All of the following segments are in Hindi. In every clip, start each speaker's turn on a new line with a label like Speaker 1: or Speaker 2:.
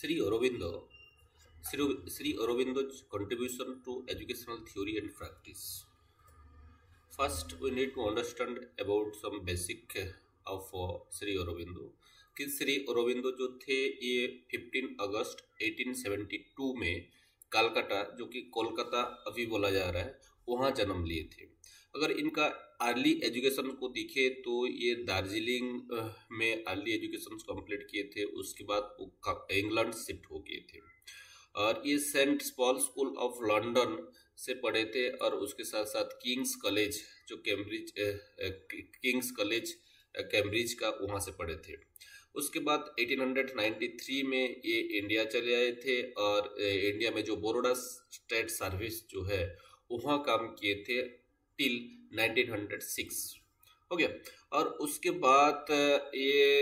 Speaker 1: Shri Arvind, Shri Shri Arvind contribution to educational theory and practice first we need to understand about some basic of Shri Arvind कि श्री अरविंद जो थे, ये 15 अगस्त 1872 में कलकत्ता, जो कि कोलकाता अभी बोला जा रहा है, वहाँ जन्म लिए थे। अगर इनका अर्ली एजुकेशन को देखे तो ये दार्जिलिंग में अर्ली एजुकेशन कंप्लीट किए थे, उसके बाद वो इंग्लैंड शिफ्ट हो गए थे। और ये Saint Paul school of London से पढ़े थे और उसके साथ साथ किंग्स कॉलेज जो कैम्ब्रिज किंग्स कॉलेज कैम्ब्रिज का वहाँ से पढ़े थे। उसके बाद 1893 में ये इंडिया चले आए थे और इंडिया में जो बड़ोड़ा स्टेट सर्विस जो है, वहाँ काम किए थे टिल 1906 हो गया। और उसके बाद ये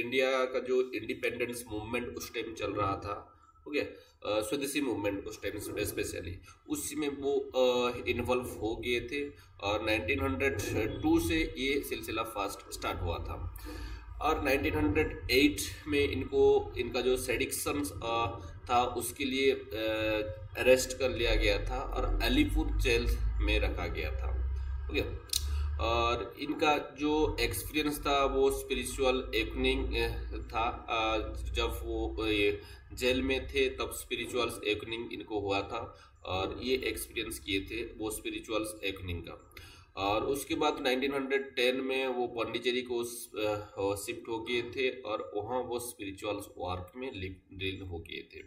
Speaker 1: इंडिया का जो इंडिपेंडेंस मूवमेंट उस टाइम चल रहा था ओके स्वदेशी मूवमेंट उस टाइम स्पेशली। उसी में वो इन्वॉल्व हो गए थे, और 1902 से ये सिलसिला फास्ट स्टार्ट हुआ था। और 1908 में इनको, इनका जो सेडिक्शन था, उसके लिए अरेस्ट कर लिया गया था, और अलीपुर जेल में रखा गया था। ओके और इनका जो एक्सपीरियंस था, वो स्पिरिचुअल एकनिंग था। जब वो जेल में थे, तब स्पिरिचुअल एकनिंग इनको हुआ था और ये एक्सपीरियंस किए थे वो स्पिरिचुअल एकनिंग का। और उसके बाद 1910 में वो पांडिचेरी को शिफ्ट हो गए थे और वहाँ वो स्पिरिचुअल वर्क में लीन हो गए थे।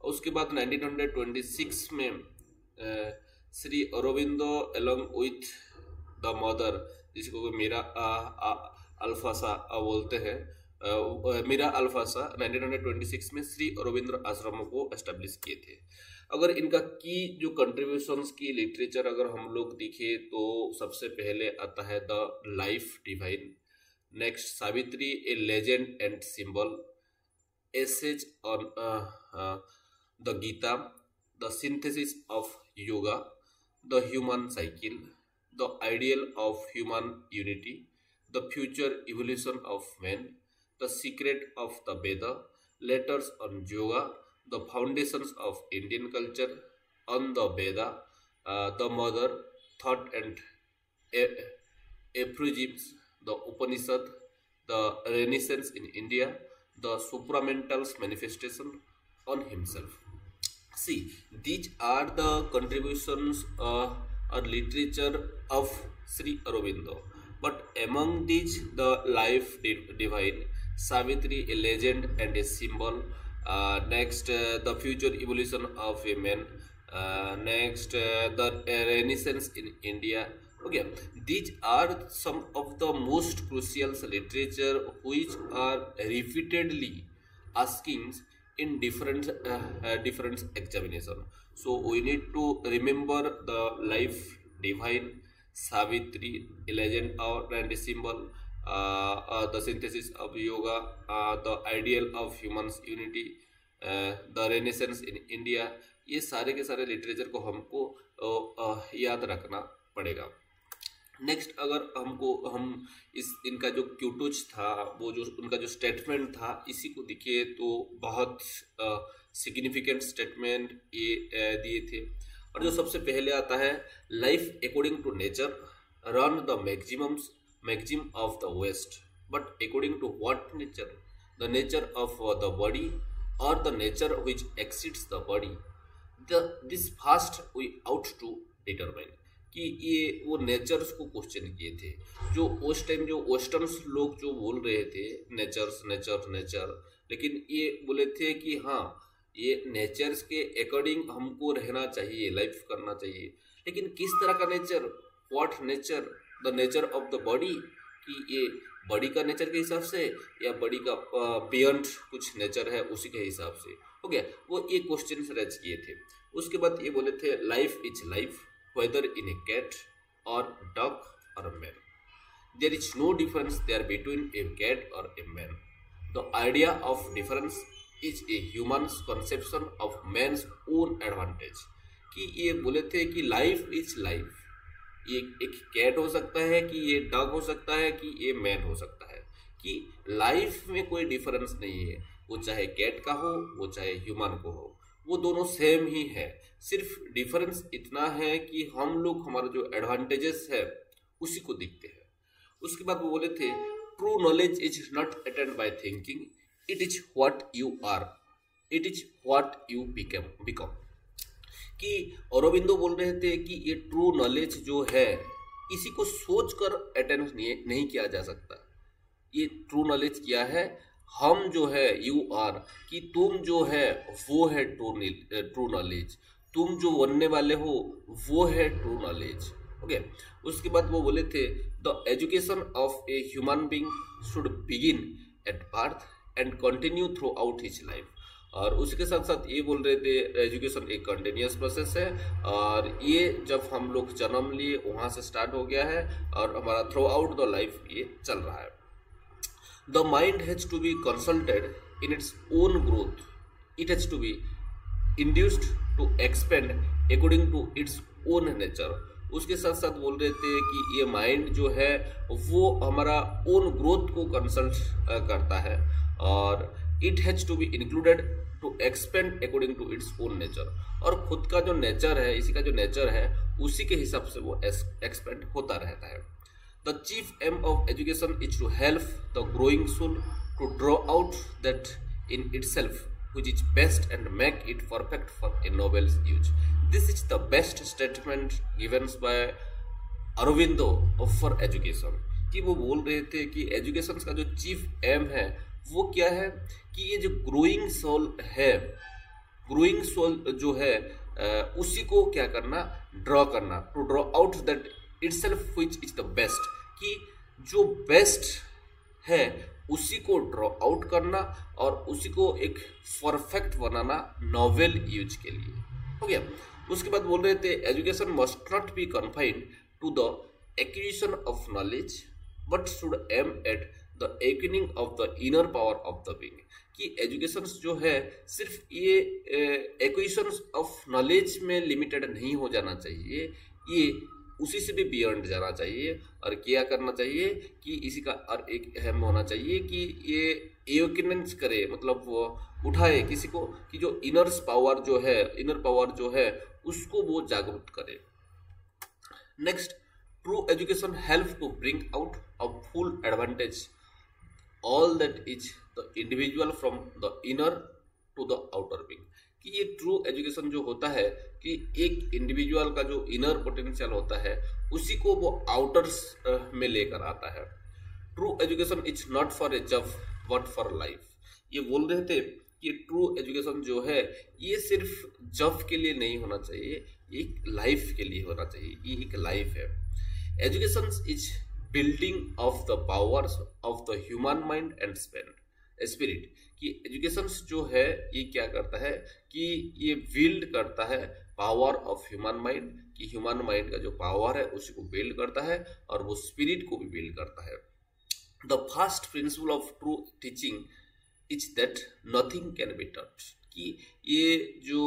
Speaker 1: उसके बाद 1926 में Shri Aurobindo along with the mother, जिसको मीरा अल्फासा बोलते हैं। मीरा अल्फासा 1926 में श्री अरविंद्र आश्रम को एस्टेब्लिश किए थे। अगर इनका की जो कंट्रीब्यूशंस की लिटरेचर अगर हम लोग देखे तो सबसे पहले आता है the life divine. Next, Savitri, a legend and symbol. Essays on the Gita. The synthesis of yoga. the human cycle, the ideal of human unity, the future evolution of man, the secret of the Veda, letters on yoga, the foundations of Indian culture, on the Veda, uh, the mother, thought and aphorisms, the Upanishad, the Renaissance in India, the supramental manifestation on himself. See, these are the contributions uh, or literature of Sri Aurobindo. But among these, the life divine, Savitri, a legend and a symbol, uh, next uh, the future evolution of women uh, next uh, the renaissance in india. Okay these are some of the most crucial literature which are repeatedly asking in different uh, uh, different examination so we need to remember the life divine savitri legend or and symbol uh, uh, the synthesis of yoga, uh, the ideal of humans unity, uh, the renaissance in India ये सारे के सारे लिटरेचर को हमको याद रखना पड़ेगा नेक्स्ट अगर हमको, हम इस, इनका जो क्यूटोच था, वो जो, उनका जो स्टेटमेंट था, इसी को देखिए तो बहुत सिग्निफिकेंट स्टेटमेंट ये दिए थे। और जो सबसे पहले आता है life according to nature run the maximums maxim of the west but according to what nature the nature of the body और the nature which exceeds the body the this fast we ought to determine कि ये वो नेचर्स को क्वेश्चन किए थे। जो उस टाइम जो वेस्टर्न लोग जो बोल रहे थे नेचर्स नेचर नेचर लेकिन ये बोले थे कि हाँ ये नेचर्स के अकॉर्डिंग हमको रहना चाहिए लाइफ करना चाहिए। लेकिन किस तरह का nature what nature the nature of the body कि ये बॉडी का नेचर के हिसाब से या बॉडी का बियॉन्ड कुछ नेचर है उसी के हिसाब से? गया। वो ये क्वेश्चन रेज किए थे। उसके बाद ये बोले थे life is life whether in a cat और डॉग और man there is no difference there between a cat और a man the idea of difference is a human conception of man's own advantage कि ये बोले थे कि लाइफ इज़ लाइफ ये एक कैट हो सकता है कि ये डॉग हो सकता है कि ये मैन हो सकता है। कि लाइफ में कोई डिफरेंस नहीं है। वो चाहे कैट का हो, वो चाहे ह्यूमन को हो। वो दोनों सेम ही है। सिर्फ़ डिफरेंस इतना है कि हम लोग हमारा जो एडवांटेजेस है उसी को देखते हैं। उसके बाद वो बोले थे true knowledge is not attained by thinking it is what you are it is what you become become कि औरबिंदो बोल रहे थे कि ये ट्रू नॉलेज जो है इसी को सोचकर अटेंड नहीं, नहीं किया जा सकता। ये ट्रू नॉलेज क्या है? हम जो है यू आर कि तुम जो है वो है ट्रू ट्रू नॉलेज तुम जो बनने वाले हो, वो है ट्रू नॉलेज ओके उसके बाद वो बोले थे the education of a human being should begin at birth and continue throughout his life और उसके साथ साथ ये बोल रहे थे एजुकेशन एक कंटिन्यूस प्रोसेस है. और ये जब हम लोग जन्म लिए, वहाँ से स्टार्ट हो गया है और हमारा थ्रू आउट द लाइफ ये चल रहा है। The mind has to be consulted in its own growth. It has to be induced to expand according to its own nature उसके साथ साथ बोल रहे थे कि ये माइंड जो है, वो हमारा ओन ग्रोथ को कंसल्ट करता है। और it has to be included to expand according to its own nature और खुद का जो नेचर है, इसी का जो नेचर है, उसी के हिसाब से वो एक्सपेंड होता रहता है। The chief aim of education is to help the growing growing to draw out that in in itself. Which is best and make it perfect for a noble's use. This is the best statement given by Aurobindo for education कि वो बोल रहे थे कि एजुकेशन का जो चीफ एम है, वो क्या है? कि ये जो ग्रोइंग सोल है ग्रोइंग सोल जो है उसी को क्या करना? ड्रॉ करना। To draw out that itself which is the best कि जो बेस्ट है उसी को ड्रॉ आउट करना और उसी को एक परफेक्ट बनाना नॉवेल यूज़ के लिए। हो गया? उसके बाद बोल रहे थे education must not be confined to the acquisition of knowledge but should aim at the awakening of the inner power of the being कि एजुकेशन जो है, सिर्फ़ ये एक्विजिशन ऑफ़ नॉलेज में लिमिटेड नहीं हो जाना चाहिए। ये उसी से भी बियॉन्ड जाना चाहिए और क्या करना चाहिए कि इसी का और एक अहम होना चाहिए कि ये एवोकिनेंस करे मतलब वो उठाए किसी को कि जो इनर्स पावर जो है इनर पावर जो है, उसको वो जागरूक करे। Next true education help to bring out a full advantage all that is the individual from the inner to the outer being कि ये ट्रू एजुकेशन जो होता है कि एक इंडिविजुअल का जो इनर पोटेंशियल होता है, उसी को वो आउटर्स में लेकर आता है। True education is not for a job but for life ये बोल रहे थे कि ट्रू एजुकेशन जो है, ये सिर्फ़ जब के लिए नहीं होना चाहिए एक लाइफ के लिए होना चाहिए, ये एक लाइफ है। Education is building of the powers of the human mind and spend spirit कि एजुकेशन जो है, ये क्या करता है कि ये बिल्ड करता है पावर ऑफ़ ह्यूमन माइंड कि ह्यूमन माइंड का जो पावर है, उसी को बिल्ड करता है और वो स्पिरिट को भी बिल्ड करता है। The first principle of true teaching is that nothing can be taught कि ये जो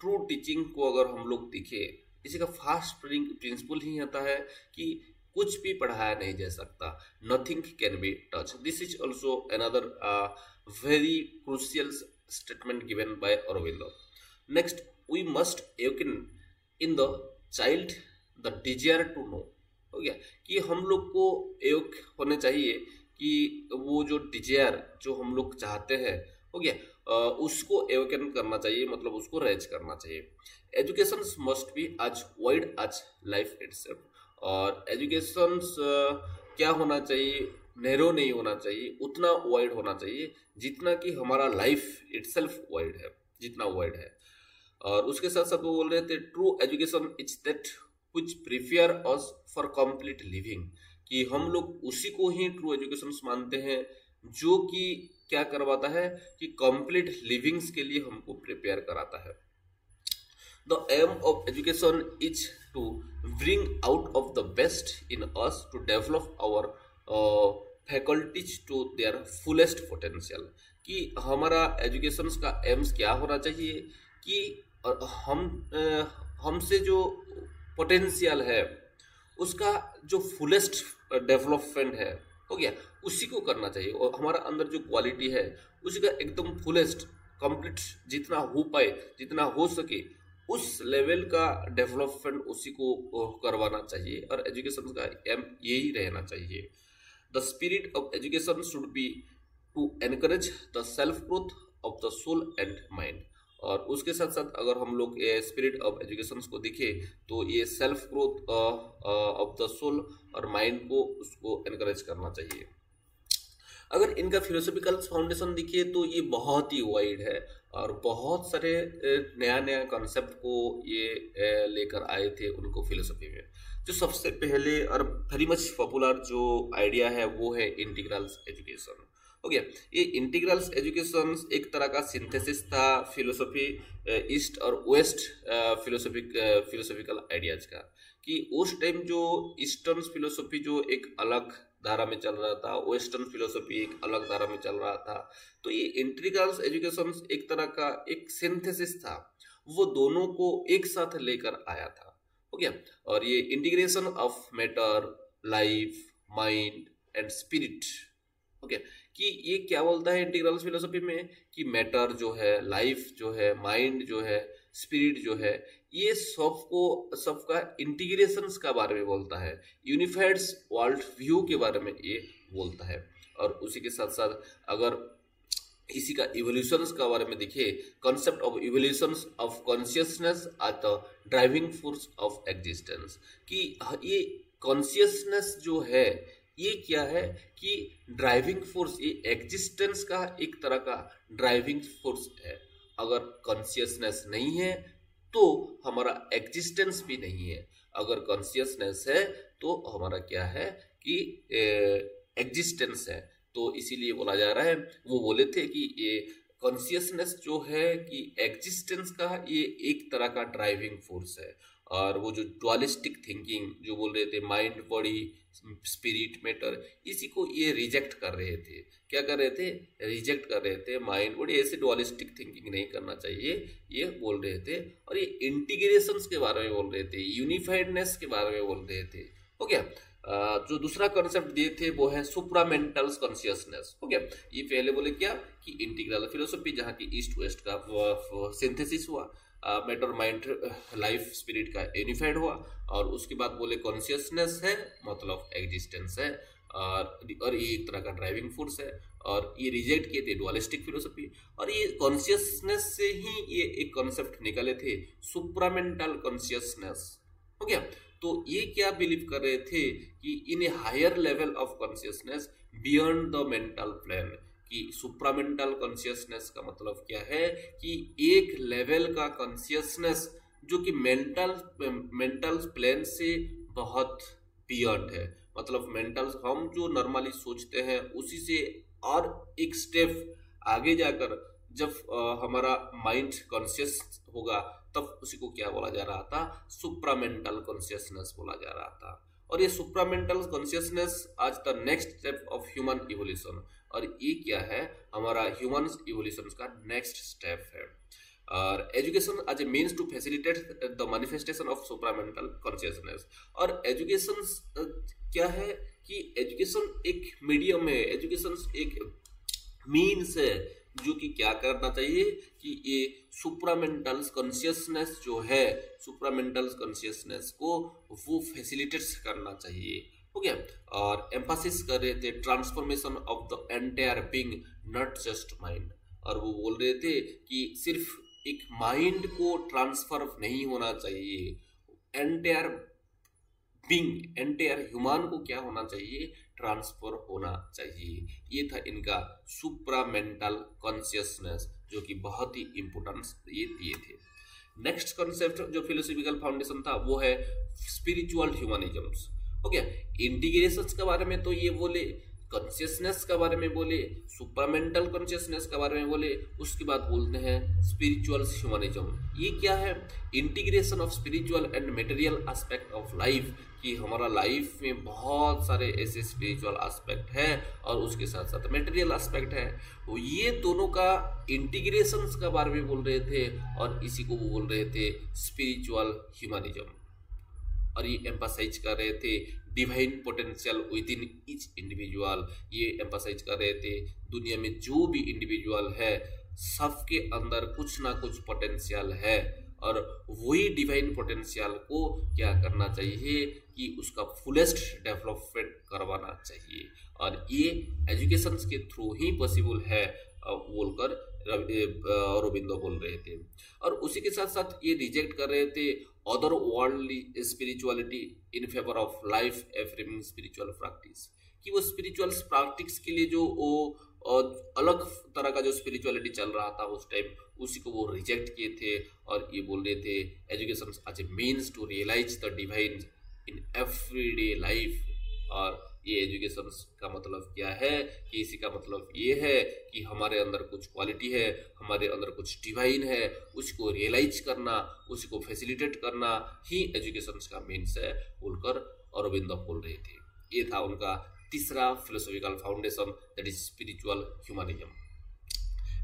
Speaker 1: ट्रू टीचिंग को अगर हम लोग दिखे, इसी का फास्ट प्रिंसिपल ही होता है कि कुछ भी पढ़ाया नहीं जा सकता। Nothing can be taught this is also another very crucial statement given by Aurobindo. Next, we must awaken in the child the desire to know. हो गया कि हम लोग को एक होने चाहिए कि वो जो डिज़ायर जो हम लोग चाहते हैं हो गया उसको एवोकन करना चाहिए मतलब उसको रेज करना चाहिए education must be as wide as life itself और एजुकेशन क्या होना चाहिए नैरो नहीं होना चाहिए, उतना वाइड होना चाहिए, जितना कि हमारा लाइफ इटसेल्फ वाइड है, जितना वाइड है। और उसके साथ साथ वो बोल रहे थे true education is that which prepare us for complete living कि हम लोग उसी को ही ट्रू एजुकेशन मानते हैं, जो कि क्या करवाता है, कि कंप्लीट लिविंग्स के लिए हमको प्रिपेयर कराता है। The aim of education is to bring out of the best in us to develop our faculties to their fullest potential कि हमारा एजुकेशन का एम्स क्या होना चाहिए, कि हम हमसे जो पोटेंशियल है, उसका जो फुलेस्ट डेवलपमेंट है, हो गया, उसी को करना चाहिए। और हमारा अंदर जो क्वालिटी है, उसी का एकदम फुलेस्ट कंप्लीट जितना हो पाए, जितना हो सके, उस लेवल का डेवलपमेंट उसी को करवाना चाहिए। और एजुकेशन का एम यही रहना चाहिए। The spirit of education should be to encourage the self growth of the soul and mind और उसके साथ साथ अगर हम लोग स्पिरिट ऑफ़ एजुकेशन को देखें तो ये self growth of the soul और माइंड को उसको एनकरेज करना चाहिए। अगर इनका फिलोसफिकल फाउंडेशन देखिए तो ये बहुत ही वाइड है और बहुत सारे नया नया कॉन्सेप्ट को ये लेकर आए थे उनको फिलोसफी में। जो सबसे पहले और वेरी मच पॉपुलर जो आइडिया है, वो है इंटीग्रल्स एजुकेशन गया? ये इंटीग्रल्स एजुकेशन एक तरह का सिंथेसिस था फिलोसफी ईस्ट और वेस्ट फिलोसफिक फिलोसफिकल आइडियाज़ का. कि उस टाइम जो ईस्टर्न फिलोसफी जो एक अलग धारा में चल रहा था वेस्टर्न फिलोसफी एक अलग धारा में चल रहा था तो ये इंटीग्रल्स एजुकेशन एक तरह का एक सिंथेसिस था. वो दोनों को एक साथ लेकर आया था. गया और ये integration of matter life mind and spirit okay कि ये क्या बोलता है इंटीग्रल फिलोसफी में? कि मैटर जो है लाइफ जो है माइंड जो है स्पिरिट जो है, ये सबको, सबका इंटीग्रेशन का बारे में बोलता है। यूनिफाइड वर्ल्ड व्यू के बारे में ये बोलता है। और उसी के साथ साथ अगर इसी का इवोल्यूशन का बारे में देखिए concept of evolution of consciousness are the driving force of existence कि ये कॉन्शियसनेस जो है, ये क्या है कि ड्राइविंग फोर्स ये एग्जिस्टेंस का एक तरह का ड्राइविंग फोर्स है। अगर कॉन्सियसनेस नहीं है तो हमारा एग्जिस्टेंस भी नहीं है। अगर कॉन्सियसनेस है तो हमारा क्या है कि एग्जिस्टेंस है। तो इसीलिए बोला जा रहा है। वो बोले थे कि ये कॉन्सियसनेस जो है कि एग्जिस्टेंस का ये एक तरह का ड्राइविंग फोर्स है। और वो जो डुअलिस्टिक थिंकिंग जो बोल रहे थे माइंड बॉडी स्पिरिट मैटर इसी को ये रिजेक्ट कर रहे थे। क्या कर रहे थे? रिजेक्ट कर रहे थे माइंड बॉडी ऐसे डुअलिस्टिक थिंकिंग नहीं करना चाहिए, ये बोल रहे थे। और ये इंटीग्रेशन के बारे में बोल रहे थे यूनिफाइडनेस के बारे में बोल रहे थे। हो गया? जो दूसरा कॉन्सेप्ट दिए थे, वो है सुप्रामेंटल कॉन्शियसनेस हो गया? ये पहले बोले क्या? कि इंटीग्रल फिलोसफी जहाँ की ईस्ट वेस्ट का सिंथेसिस हुआ। मैटर माइंड लाइफ स्पिरिट का यूनिफाइड हुआ। और उसके बाद बोले कॉन्शियसनेस है मतलब एग्जिस्टेंस है। और और ये एक तरह का ड्राइविंग फोर्स है। और ये रिजेक्ट किए थे डुअलिस्टिक फिलोसफी और ये कॉन्सियसनेस से ही ये एक कॉन्सेप्ट निकाले थे सुप्रामेंटल कॉन्सियसनेस गया? तो ये क्या बिलीव कर रहे थे कि in a higher level of consciousness beyond the mental plane कि सुप्रामेंटल कॉन्शियसनेस का मतलब क्या है? कि एक लेवल का कॉन्शियसनेस जो कि मेंटल मेंटल प्लेन से बहुत बियॉन्ड है। मतलब मेंटल हम जो नॉर्मली सोचते हैं उसी से और एक स्टेप आगे जाकर जब आ, हमारा माइंड कॉन्शियस होगा तब उसी को क्या बोला जा रहा था? सुप्रामेंटल कॉन्शियसनेस बोला जा रहा था। और ये supramental consciousness as the next step of human evolution और ये क्या है? हमारा ह्यूमन इवोल्यूशन का नेक्स्ट स्टेप है। और education as a means to facilitate the manifestation of supramental consciousness और एजुकेशन क्या है कि एजुकेशन एक मीडियम है। एजुकेशन एक मीन्स है। जो कि क्या करना चाहिए कि ये सुप्रामेंटल कॉन्शियसनेस जो है सुप्रामेंटल कॉन्शियसनेस को वो फैसिलिटेट करना चाहिए। हो गया? और एम्फासिस कर रहे थे transformation of the entire being not just mind और वो बोल रहे थे कि सिर्फ़ एक माइंड को ट्रांसफ़र नहीं होना चाहिए। एंटायर बिंग एंटायर ह्यूमन को क्या होना चाहिए? ट्रांसफ़र होना चाहिए। ये था इनका सुप्रामेंटल कॉन्शियसनेस जो कि बहुत ही इंपोर्टेंस ये दिए थे। नेक्स्ट कॉन्सेप्ट जो फिलोसफिकल फाउंडेशन था, वो है स्पिरिचुअल ह्यूमनिज्म ओके इंटीग्रेशन के बारे में तो ये बोले कॉन्शियसनेस के बारे में बोले सुपरमेंटल कॉन्शियसनेस के बारे में बोले, उसके बाद बोलते हैं स्पिरिचुअल ह्यूमनिज्म ये क्या है? Integration of spiritual and material aspect of life कि हमारा लाइफ में बहुत सारे ऐसे स्पिरिचुअल एस्पेक्ट है और उसके साथ साथ मटेरियल एस्पेक्ट है। वो ये दोनों का इंटीग्रेशन के बारे में बोल रहे थे और इसी को बोल रहे थे स्पिरिचुअल ह्यूमनिज्म और ये एम्पासाइज कर रहे थे divine potential within each individual ये एम्फोसाइज कर रहे थे, दुनिया में जो भी इंडिविजुअल है, सबके अंदर कुछ ना कुछ पोटेंशियल है। और वही डिवाइन पोटेंशियल को क्या करना चाहिए कि उसका फुलेस्ट डेवलपमेंट करवाना चाहिए। और ये एजुकेशन के थ्रू ही पॉसिबल है बोलकर अरविंदो बोल रहे थे। और उसी के साथ साथ ये रिजेक्ट कर रहे थे other worldly spirituality in favor of life affirming spiritual practice. कि वो स्पिरिचुअल प्रैक्टिस के लिए जो वो अलग तरह का जो स्पिरिचुअलिटी चल रहा था उस टाइम उसी को वो रिजेक्ट किए थे और ये बोल रहे थे education as a means to realize the divine in everyday life और ये एजुकेशन का मतलब क्या है, कि इसी का मतलब ये है कि हमारे अंदर कुछ क्वालिटी है, हमारे अंदर कुछ डिवाइन है, उसको रियलाइज़ करना, उसको फैसिलिटेट करना ही एजुकेशन का मीन्स है, बोलकर अरविंद बोल रहे थे। ये था उनका तीसरा philosophical foundation that is spiritual humanism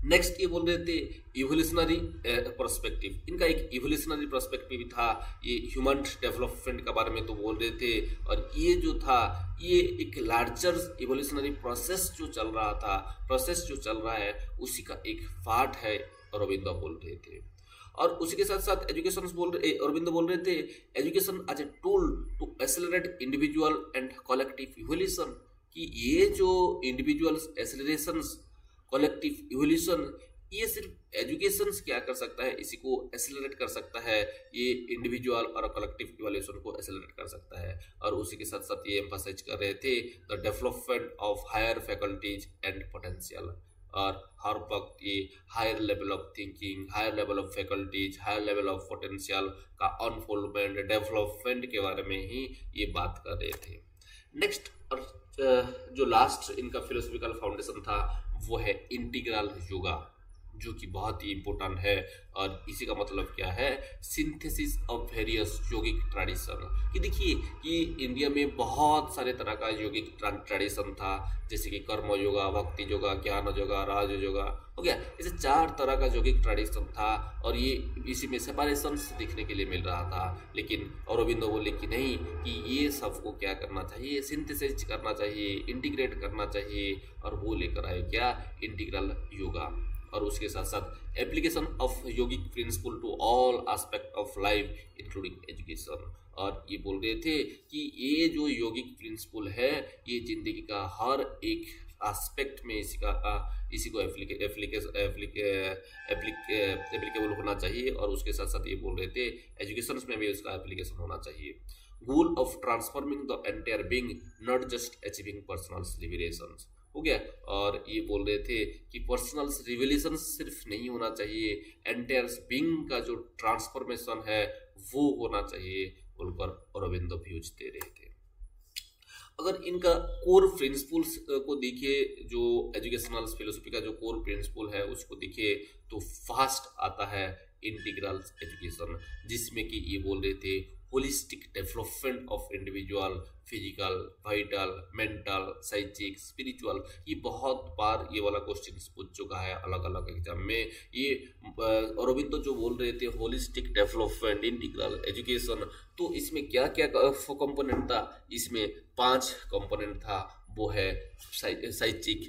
Speaker 1: next ये बोल रहे थे इवोल्यूशनरी परस्पेक्टिव इनका एक इवोल्यूशनरी परस्पेक्टिव था, ये ह्यूमन डेवलपमेंट के बारे में तो बोल रहे थे, और ये जो था, ये एक लार्जर इवोल्यूशनरी प्रोसेस जो चल रहा था प्रोसेस जो चल रहा है, उसी का एक पार्ट है, अरविंद बोल रहे थे। और उसी के साथ साथ एजुकेशन बोल रहे अरविंद बोल रहे थे education as a tool to accelerate individual and collective evolution कि ये जो इंडिविजुअल एक्सेलरेशन कलेक्टिव इवोल्यूशन ये सिर्फ़ एजुकेशन क्या कर सकता है? इसी को एक्सेलरेट कर सकता है। ये इंडिविजुअल और कलेक्टिव इवोल्यूशन को एक्सेलरेट कर सकता है। और उसी के साथ साथ ये एम्फासाइज कर रहे थे the development of higher faculties and potential और हर वक्त ये higher level of thinking higher level of faculties higher level of potential का अनफोल्डमेंट डेवलपमेंट के बारे में ही ये बात कर रहे थे। नेक्स्ट और जो लास्ट इनका फिलोसफिकल फाउंडेशन था वो है इंटीग्रल योगा जो कि बहुत ही इम्पोर्टेंट है। और इसी का मतलब क्या है? Synthesis of various yogic tradition कि देखिए, कि इंडिया में बहुत सारे तरह का योगिक ट्रेडिशन था। जैसे कि कर्म योगा, भक्ति योगा, ज्ञान योगा, राज योगा, हो गया। ऐसे चार तरह का योगिक ट्रेडिशन था और ये इसी में सेपरेशन देखने के लिए मिल रहा था। लेकिन औरबिंदो बोले कि नहीं, कि ये सबको क्या करना चाहिए? सिंथेसिस करना चाहिए इंटीग्रेट करना चाहिए। और वो लेकर आए क्या? इंटीग्रल योगा और उसके साथ साथ application of yogic principle to all aspect of life including education और ये बोल रहे थे कि ये जो योगिक प्रिंसिपल है, ये ज़िंदगी का हर एक एस्पेक्ट में इसी का इसी को एप्लीकेबल होना चाहिए। और उसके साथ साथ ये बोल रहे थे एजुकेशन में भी उसका एप्लीकेशन होना चाहिए। Goal of transforming the entire being not just achieving personal liberations हो गया। और ये बोल रहे थे कि पर्सनल रिवेलेशन सिर्फ़ नहीं होना चाहिए एंटायर बिंग का जो ट्रांसफॉर्मेशन है, वो होना चाहिए बोलकर अरविंदो व्यूज़ दे रहे थे। अगर इनका कोर प्रिंसिपल्स को देखिए, जो एजुकेशनल फिलोसफी का जो कोर प्रिंसिपल है, उसको देखिए तो फास्ट आता है इंटीग्रल एजुकेशन जिसमें कि ये बोल रहे थे holistic development of individual physical vital mental psychic spiritual ये बहुत बार ये वाला क्वेश्चन पूछ चुका है अलग अलग एग्ज़ाम में। ये अरविंद तो जो बोल रहे थे होलिस्टिक डेवलपमेंट इंटीग्रल एजुकेशन तो इसमें क्या क्या कंपोनेंट था? इसमें पाँच कंपोनेंट था। वो है psychic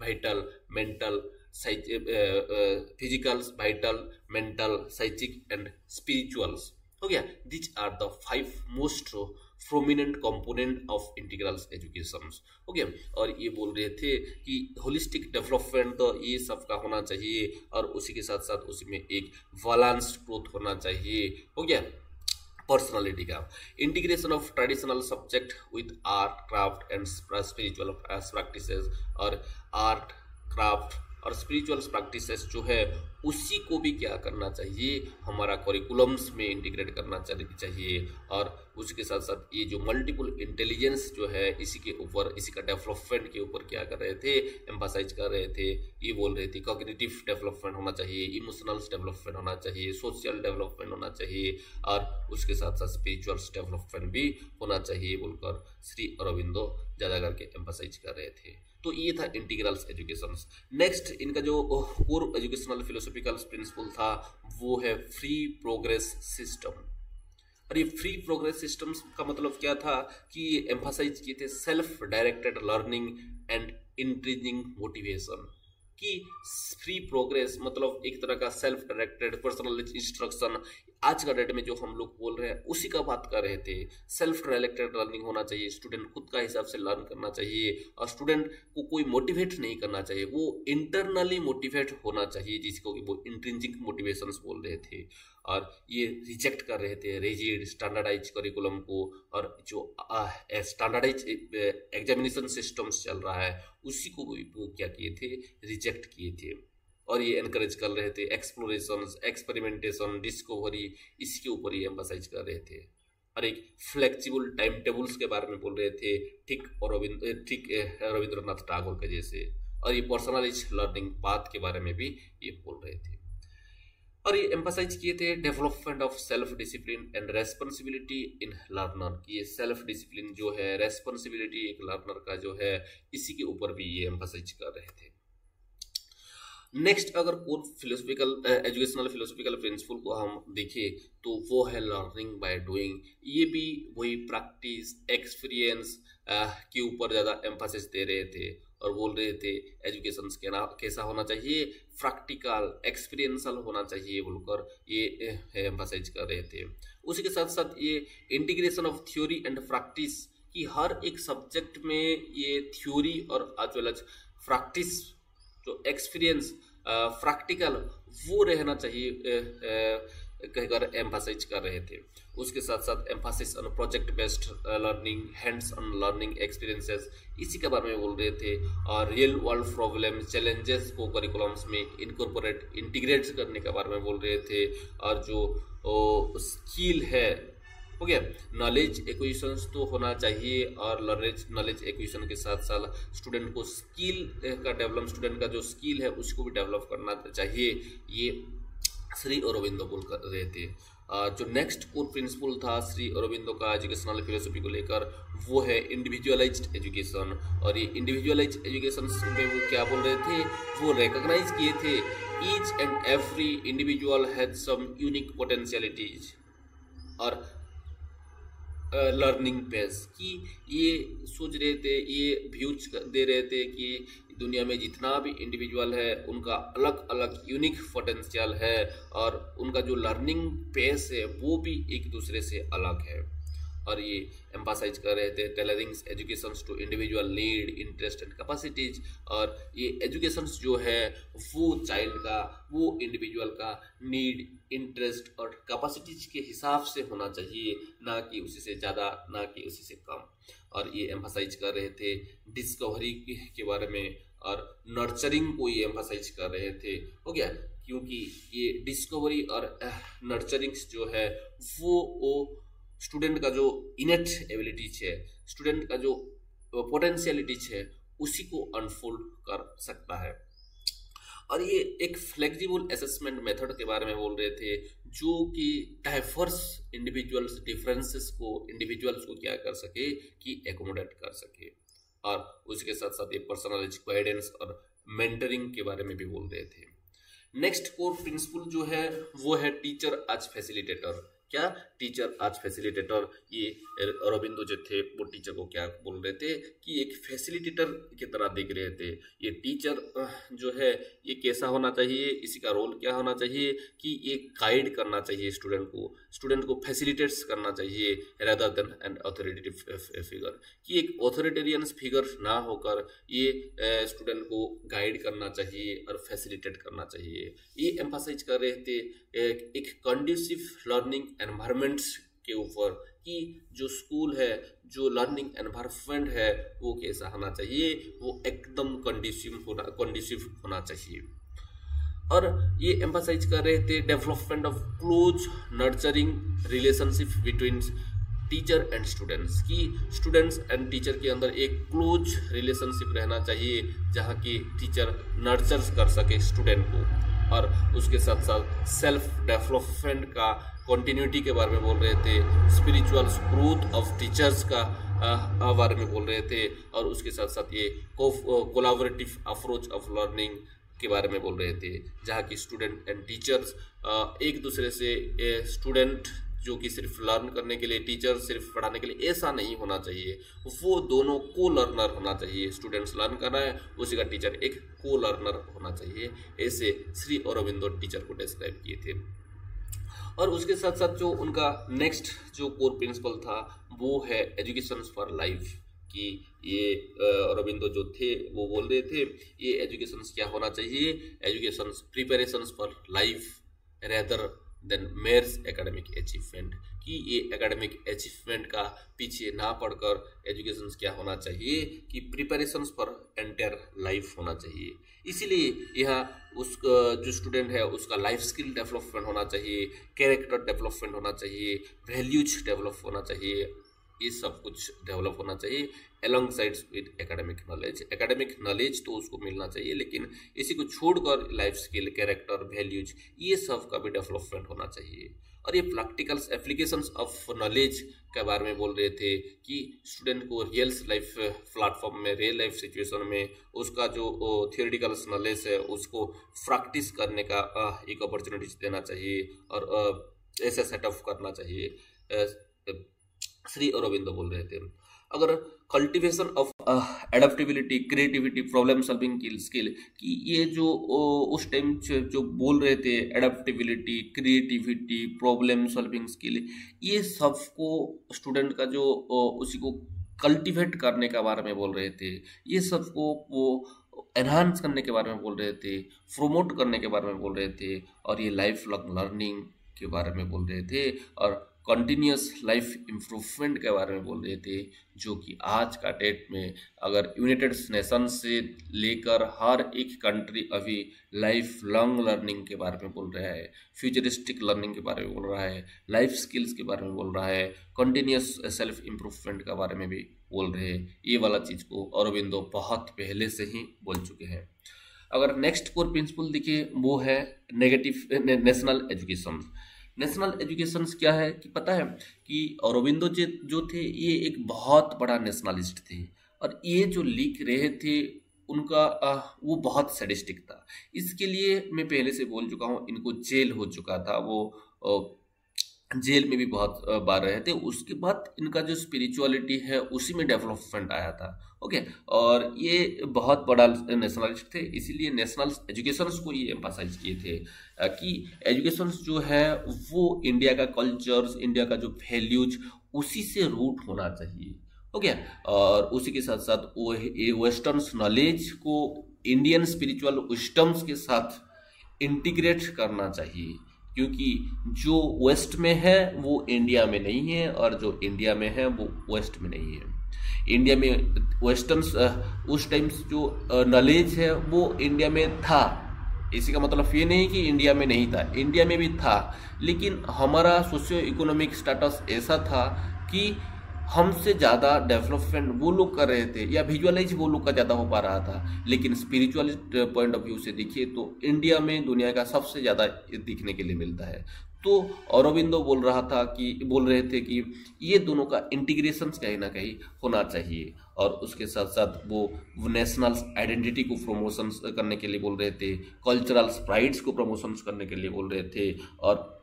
Speaker 1: vital mental physical vital mental psychic and spirituals हो गया? Which are the five most prominent component of integrals education गया और ये बोल रहे थे कि होलिस्टिक डेवलपमेंट तो ये सब का होना चाहिए और उसी के साथ साथ उसमें एक बैलेंस ग्रोथ होना चाहिए। हो गया? पर्सनालिटी का। Integration of traditional subject with art craft and spiritual practice और आर्ट क्राफ्ट और स्पिरिचुअल प्रैक्टिसेस जो है, उसी को भी क्या करना चाहिए? हमारा करिकुलम्स में इंटीग्रेट करना चाहिए। और उसके साथ साथ ये जो मल्टीपल इंटेलिजेंस जो है, इसी के ऊपर, इसी का डेवलपमेंट के ऊपर क्या कर रहे थे? एम्फासाइज कर रहे थे। ये बोल रहे थे कॉग्निटिव डेवलपमेंट होना चाहिए इमोशनल डेवलपमेंट होना चाहिए सोशल डेवलपमेंट होना चाहिए, और उसके साथ साथ स्पिरिचुअल डेवलपमेंट भी होना चाहिए, बोलकर श्री अरविंदो ज़्यादा करके एम्फासाइज कर रहे थे। तो ये था इंटीग्रल्स एजुकेशन नेक्स्ट इनका जो कोर एजुकेशनल फिलोसफिकल प्रिंसिपल था, वो है फ्री प्रोग्रेस सिस्टम और ये फ्री प्रोग्रेस सिस्टम्स का मतलब क्या था? कि एम्फासाइज किए थे self directed learning and increasing motivation कि फ्री प्रोग्रेस मतलब एक तरह का सेल्फ डायरेक्टेड पर्सनल इंस्ट्रक्शन आज का डेट में जो हम लोग बोल रहे हैं, उसी का बात कर रहे थे। सेल्फ डायरेक्टेड लर्निंग होना चाहिए स्टूडेंट खुद का हिसाब से लर्न करना चाहिए और स्टूडेंट को कोई मोटिवेट नहीं करना चाहिए। वो इंटरनली मोटिवेट होना चाहिए, जिसको कि वो इंट्रेंजिक मोटिवेशन बोल रहे थे। और ये रिजेक्ट कर रहे थे रेजिड स्टैंडर्डाइज करिकुलम को। और जो स्टैंडर्डाइज एग्जामिनेशन सिस्टम्स चल रहा है, उसी को भी वो क्या किए थे? रिजेक्ट किए थे। और ये एनकरेज कर रहे थे एक्सप्लोरेशन एक्सपेरिमेंटेशन डिस्कवरी इसके ऊपर ही एम्फोसाइज कर रहे थे। और एक फ्लेक्सिबल टाइम टेबल्स के बारे में बोल रहे थे, ठीक और ठीक रविंद्रनाथ टैगोर के जैसे। और ये पर्सनलाइज लर्निंग पाथ के बारे में भी ये बोल रहे थे। और ये एम्फोसाइज किए थे development of self discipline and responsibility in learner ये सेल्फ डिसिप्लिन जो है रेस्पॉन्सिबिलिटी एक लर्नर का जो है, इसी के ऊपर भी ये एम्फोसाइज कर रहे थे। नेक्स्ट अगर core philosophical educational philosophical principle को हम देखें तो वो है लर्निंग बाय डूइंग ये भी वही प्रैक्टिस एक्सपीरियंस के ऊपर ज़्यादा एम्फोसिस दे रहे थे और बोल रहे थे एजुकेशन कैसा होना चाहिए? प्रैक्टिकल एक्सपीरियंसल होना चाहिए बोलकर ये एम्फोसाइज कर रहे थे। उसी के साथ साथ ये integration of theory and practice कि हर एक सब्जेक्ट में ये थ्योरी और एज वेल एज प्रैक्टिस जो एक्सपीरियंस प्रैक्टिकल वो रहना चाहिए कहकर एम्फासाइज कर रहे थे। उसके साथ साथ emphasis on project based learning hands on learning experiences इसी के बारे में बोल रहे थे। और रियल वर्ल्ड प्रॉब्लम चैलेंजेस को करिकुलम्स में इनकॉर्पोरेट इंटीग्रेट करने के बारे में बोल रहे थे। और जो स्किल है हो गया नॉलेज एक्विजिशन तो होना चाहिए और लर्नेज नॉलेज एक्विजिशन के साथ साथ स्टूडेंट को स्किल का डेवलप स्टूडेंट का जो स्किल है, उसको भी डेवलप करना चाहिए। ये श्री अरविंदो बोल कर रहे थे जो नेक्स्ट कोर प्रिंसिपल था श्री अरविंदो का एजुकेशनल फिलोसफी को लेकर, वो है इंडिविजुअलाइज्ड एजुकेशन और ये इंडिविजुअलाइज एजुकेशन में वो क्या बोल रहे थे? वो रिकॉग्नाइज किए थे। Each and every individual has some unique potentialities और लर्निंग पेस कि ये सोच रहे थे, ये व्यूज़ दे रहे थे कि दुनिया में जितना भी इंडिविजुअल है, उनका अलग अलग यूनिक पोटेंशियल है और उनका जो लर्निंग पेस है, वो भी एक दूसरे से अलग है। और ये एम्पासाइज कर रहे थे tailoring education to individual need interest and capacities और ये एजुकेशन जो है, वो चाइल्ड का, वो इंडिविजुअल का नीड इंटरेस्ट और कैपेसिटीज के हिसाब से होना चाहिए, ना कि उसी से ज़्यादा, ना कि उसी से कम। और ये एम्फासाइज कर रहे थे डिस्कवरी के बारे में, और नर्चरिंग को ये एम्फासाइज कर रहे थे। हो गया? क्योंकि ये डिस्कवरी और नर्चरिंग्स जो है, वो वो स्टूडेंट का जो इनेट एबिलिटीज है, स्टूडेंट का जो पोटेंशियलिटीज है, उसी को अनफोल्ड कर सकता है। और ये एक फ्लेक्सिबल असेसमेंट मेथड के बारे में बोल रहे थे, जो कि डाइवर्स इंडिविजुअल्स डिफरेंसेस को इंडिविजुअल्स को क्या कर सके, कि एकोमोडेट कर सके। और उसके साथ साथ ये पर्सनल गाइडेंस और मेंटरिंग के बारे में भी बोल रहे थे। नेक्स्ट कोर प्रिंसिपल जो है, वो है टीचर एज फैसिलिटेटर क्या टीचर आज फैसिलिटेटर ये अरविंदो जो थे, वो टीचर को क्या बोल रहे थे कि एक फैसिलिटेटर की तरह देख रहे थे। ये टीचर जो है, ये कैसा होना चाहिए, इसी का रोल क्या होना चाहिए कि ये गाइड करना चाहिए स्टूडेंट को। स्टूडेंट को फैसिलिटेट्स करना चाहिए rather than an authoritative figure कि एक ऑथोरिटेरियन फिगर ना होकर ये स्टूडेंट को गाइड करना चाहिए और फैसिलिटेट करना चाहिए। ये एम्फासाइज कर रहे थे एक कंड्यूसिव लर्निंग एनवायरमेंट्स के ऊपर कि जो स्कूल है, जो लर्निंग एनवायरमेंट है, वो कैसा होना चाहिए, वो एकदम कंडीसिव होना कंडीसिव होना चाहिए। और ये एम्फासाइज कर रहे थे development of close nurturing relationship between teacher and students की स्टूडेंट्स एंड टीचर के अंदर एक क्लोज रिलेशनशिप रहना चाहिए, जहाँ की टीचर नर्चर कर सके स्टूडेंट को। और उसके साथ साथ सेल्फ डेवलपमेंट का कॉन्टीन्यूटी के बारे में बोल रहे थे स्पिरिचुअल ग्रोथ ऑफ़ टीचर्स का बारे में बोल रहे थे, और उसके साथ साथ ये कोलाबरेटिव अप्रोच ऑफ़ लर्निंग के बारे में बोल रहे थे, जहाँ की स्टूडेंट एंड टीचर्स एक दूसरे से स्टूडेंट जो कि सिर्फ़ लर्न करने के लिए टीचर सिर्फ़ पढ़ाने के लिए, ऐसा नहीं होना चाहिए। वो दोनों को लर्नर होना चाहिए। स्टूडेंट्स लर्न कर रहे हैं, उसी का टीचर एक को लर्नर होना चाहिए। ऐसे श्री अरविंदो टीचर को डिस्क्राइब किए थे। और उसके साथ साथ जो उनका नेक्स्ट जो कोर प्रिंसिपल था, वो है एजुकेशन फॉर लाइफ कि ये अरविंदो जो थे, वो बोल रहे थे, ये एजुकेशन क्या होना चाहिए? Education preparation for life rather than mere academic achievement कि ये एकेडमिक अचीवमेंट का पीछे ना पड़कर एजुकेशन क्या होना चाहिए? कि प्रिपरेशन फॉर एंटायर लाइफ होना चाहिए। इसीलिए यहाँ उस जो स्टूडेंट है, उसका लाइफ स्किल डेवलपमेंट होना चाहिए कैरेक्टर डेवलपमेंट होना चाहिए वैल्यूज़ डेवलप होना चाहिए। ये सब कुछ डेवलप होना चाहिए alongside with academic knowledge academic knowledge तो उसको मिलना चाहिए, लेकिन इसी को छोड़कर लाइफ स्किल कैरेक्टर वैल्यूज़ ये सब का भी डेवलपमेंट होना चाहिए। और ये प्रैक्टिकल्स एप्लीकेशंस ऑफ़ नॉलेज के बारे में बोल रहे थे कि स्टूडेंट को रियल लाइफ प्लेटफॉर्म में रियल लाइफ सिचुएशन में उसका जो थियोरिटिकल नॉलेज है, उसको प्रैक्टिस करने का एक अपॉर्चुनिटी देना चाहिए और ऐसा सेटअप करना चाहिए। श्री अरविंद बोल रहे थे। अगर cultivation of adaptability creativity problem solving skill कि ये जो उस टाइम जो बोल रहे थे adaptability creativity problem solving skill ये सबको स्टूडेंट का जो उसी को कल्टीवेट करने के बारे में बोल रहे थे। ये सबको वो एनहांस करने के बारे में बोल रहे थे प्रोमोट करने के बारे में बोल रहे थे, और ये लाइफ लॉन्ग लर्निंग के बारे में बोल रहे थे, और कंटिन्यूस लाइफ इम्प्रूवमेंट के बारे में बोल रहे थे, जो कि आज का डेट में अगर यूनाइटेड नेशन से लेकर हर एक कंट्री अभी लाइफ लॉन्ग लर्निंग के बारे में बोल रहा है फ्यूचरिस्टिक लर्निंग के बारे में बोल रहा है लाइफ स्किल्स के बारे में बोल रहा है कंटिन्यूस सेल्फ इम्प्रूवमेंट के बारे में भी बोल रहे हैं। ये वाला चीज़ को अरविंदो बहुत पहले से ही बोल चुके हैं। अगर नेक्स्ट कोर प्रिंसिपल देखिए, वो है negative national education national education क्या है कि पता है कि औरविंदो जी जो थे, ये एक बहुत बड़ा नेशनलिस्ट थे और ये जो लिख रहे थे, उनका वो बहुत सडिस्टिक था। इसके लिए मैं पहले से बोल चुका हूँ, इनको जेल हो चुका था वो जेल में भी बहुत बार रहे थे। उसके बाद इनका जो स्पिरिचुअलिटी है, उसी में डेवलपमेंट आया था। ओके और ये बहुत बड़ा नेशनलिस्ट थे। इसीलिए नेशनल एजुकेशन को ये एम्पासाइज किए थे कि एजुकेशन जो है, वो इंडिया का कल्चर्स इंडिया का जो वैल्यूज़ उसी से रूट होना चाहिए। ओके और उसी के साथ साथ वो वेस्टर्न नॉलेज को इंडियन स्पिरिचुअल विस्टम्स के साथ इंटीग्रेट करना चाहिए। क्योंकि जो वेस्ट में है, वो इंडिया में नहीं है, और जो इंडिया में है, वो वेस्ट में नहीं है। इंडिया में वेस्टर्न उस टाइम जो नॉलेज है, वो इंडिया में था। इसी का मतलब ये नहीं कि इंडिया में नहीं था। इंडिया में भी था। लेकिन हमारा सोशियो इकोनॉमिक स्टेटस ऐसा था कि हमसे ज़्यादा डेवलपमेंट वो लोग कर रहे थे, या विजुअलाइज वो लोग का ज़्यादा हो पा रहा था। लेकिन स्पिरिचुअल पॉइंट ऑफ़ व्यू से देखिए तो इंडिया में दुनिया का सबसे ज़्यादा दिखने के लिए मिलता है। तो औरबिंदो बोल रहा था कि, बोल रहे थे कि ये दोनों का इंटीग्रेशन कहीं ना कहीं होना चाहिए। और उसके साथ साथ वो नेशनल आइडेंटिटी को प्रमोशन करने के लिए बोल रहे थे कल्चरल प्राइड्स को प्रमोशन करने के लिए बोल रहे थे। और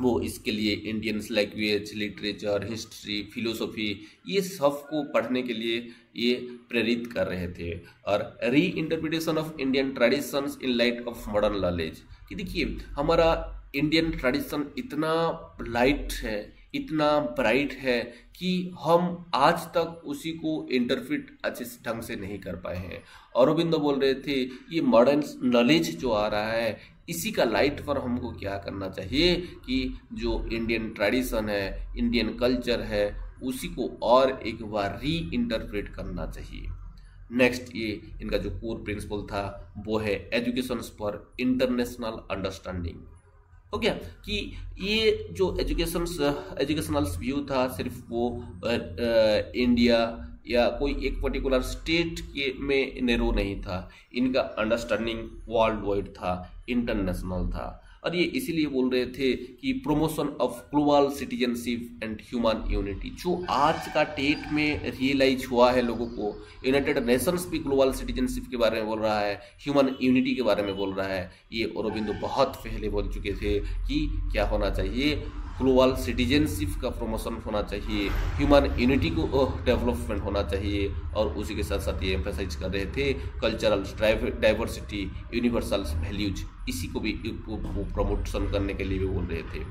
Speaker 1: वो इसके लिए Indian language literature history philosophy ये सबको पढ़ने के लिए ये प्रेरित कर रहे थे। और reinterpretation of Indian traditions in light of modern knowledge कि देखिए, हमारा इंडियन ट्रेडिशन इतना लाइट है, इतना ब्राइट है कि हम आज तक उसी को इंटरप्रिट अच्छे ढंग से नहीं कर पाए हैं। औरबिंदो बोल रहे थे, ये मॉडर्न नॉलेज जो आ रहा है इसी का लाइट पर हमको क्या करना चाहिए कि जो इंडियन ट्रेडिशन है इंडियन कल्चर है उसी को और एक बार री इंटरप्रेट करना चाहिए। नेक्स्ट ये इनका जो कोर प्रिंसिपल था वो है एजुकेशन फॉर इंटरनेशनल अंडरस्टैंडिंग हो गया कि ये जो एजुकेशन एजुकेशनल व्यू था सिर्फ़ वो आ, आ, इंडिया या कोई एक पर्टिकुलर स्टेट के में नेहरू नहीं था। इनका अंडरस्टैंडिंग वर्ल्ड वाइड था इंटरनेशनल था। और ये इसीलिए बोल रहे थे कि promotion of global citizenship and human unity जो आज का डेट में रियलाइज़ हुआ है लोगों को। यूनाइटेड नेशंस भी ग्लोबल सिटीजनशिप के बारे में बोल रहा है ह्यूमन यूनिटी के बारे में बोल रहा है। ये औरबिंदु बहुत पहले बोल चुके थे कि क्या होना चाहिए? ग्लोबल सिटीजनशिप का प्रमोशन होना चाहिए ह्यूमन यूनिटी को डेवलपमेंट होना चाहिए और उसी के साथ साथ ये एम्फेसाइज कर रहे थे कल्चरल डाइवर्सिटी यूनिवर्सल वैल्यूज़ इसी को भी प्रमोशन करने के लिए भी बोल रहे थे।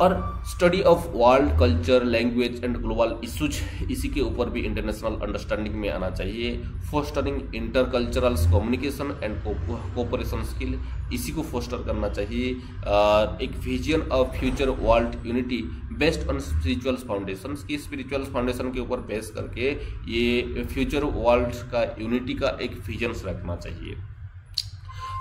Speaker 1: और study of world culture language and global issues इसी के ऊपर भी इंटरनेशनल अंडरस्टैंडिंग में आना चाहिए। Fostering inter cultural communication and cooperation skill इसी को फोस्टर करना चाहिए। एक vision of future world unity based on spiritual foundation की स्पिरिचुअल फाउंडेशन के ऊपर बेस करके ये फ्यूचर वर्ल्ड का यूनिटी का एक विजन्स रखना चाहिए।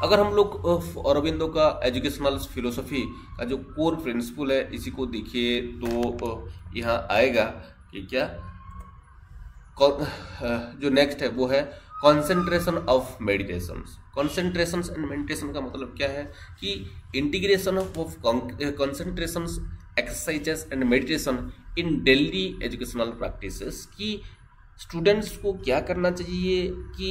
Speaker 1: अगर हम लोग अरविंदो का एजुकेशनल फिलोसफी का जो कोर प्रिंसिपल है, इसी को देखिए तो यहाँ आएगा कि क्या? जो नेक्स्ट है, वो है concentration of meditation concentration and meditation का मतलब क्या है? कि integration of concentration exercises and meditation in daily educational practices कि स्टूडेंट्स को क्या करना चाहिए? कि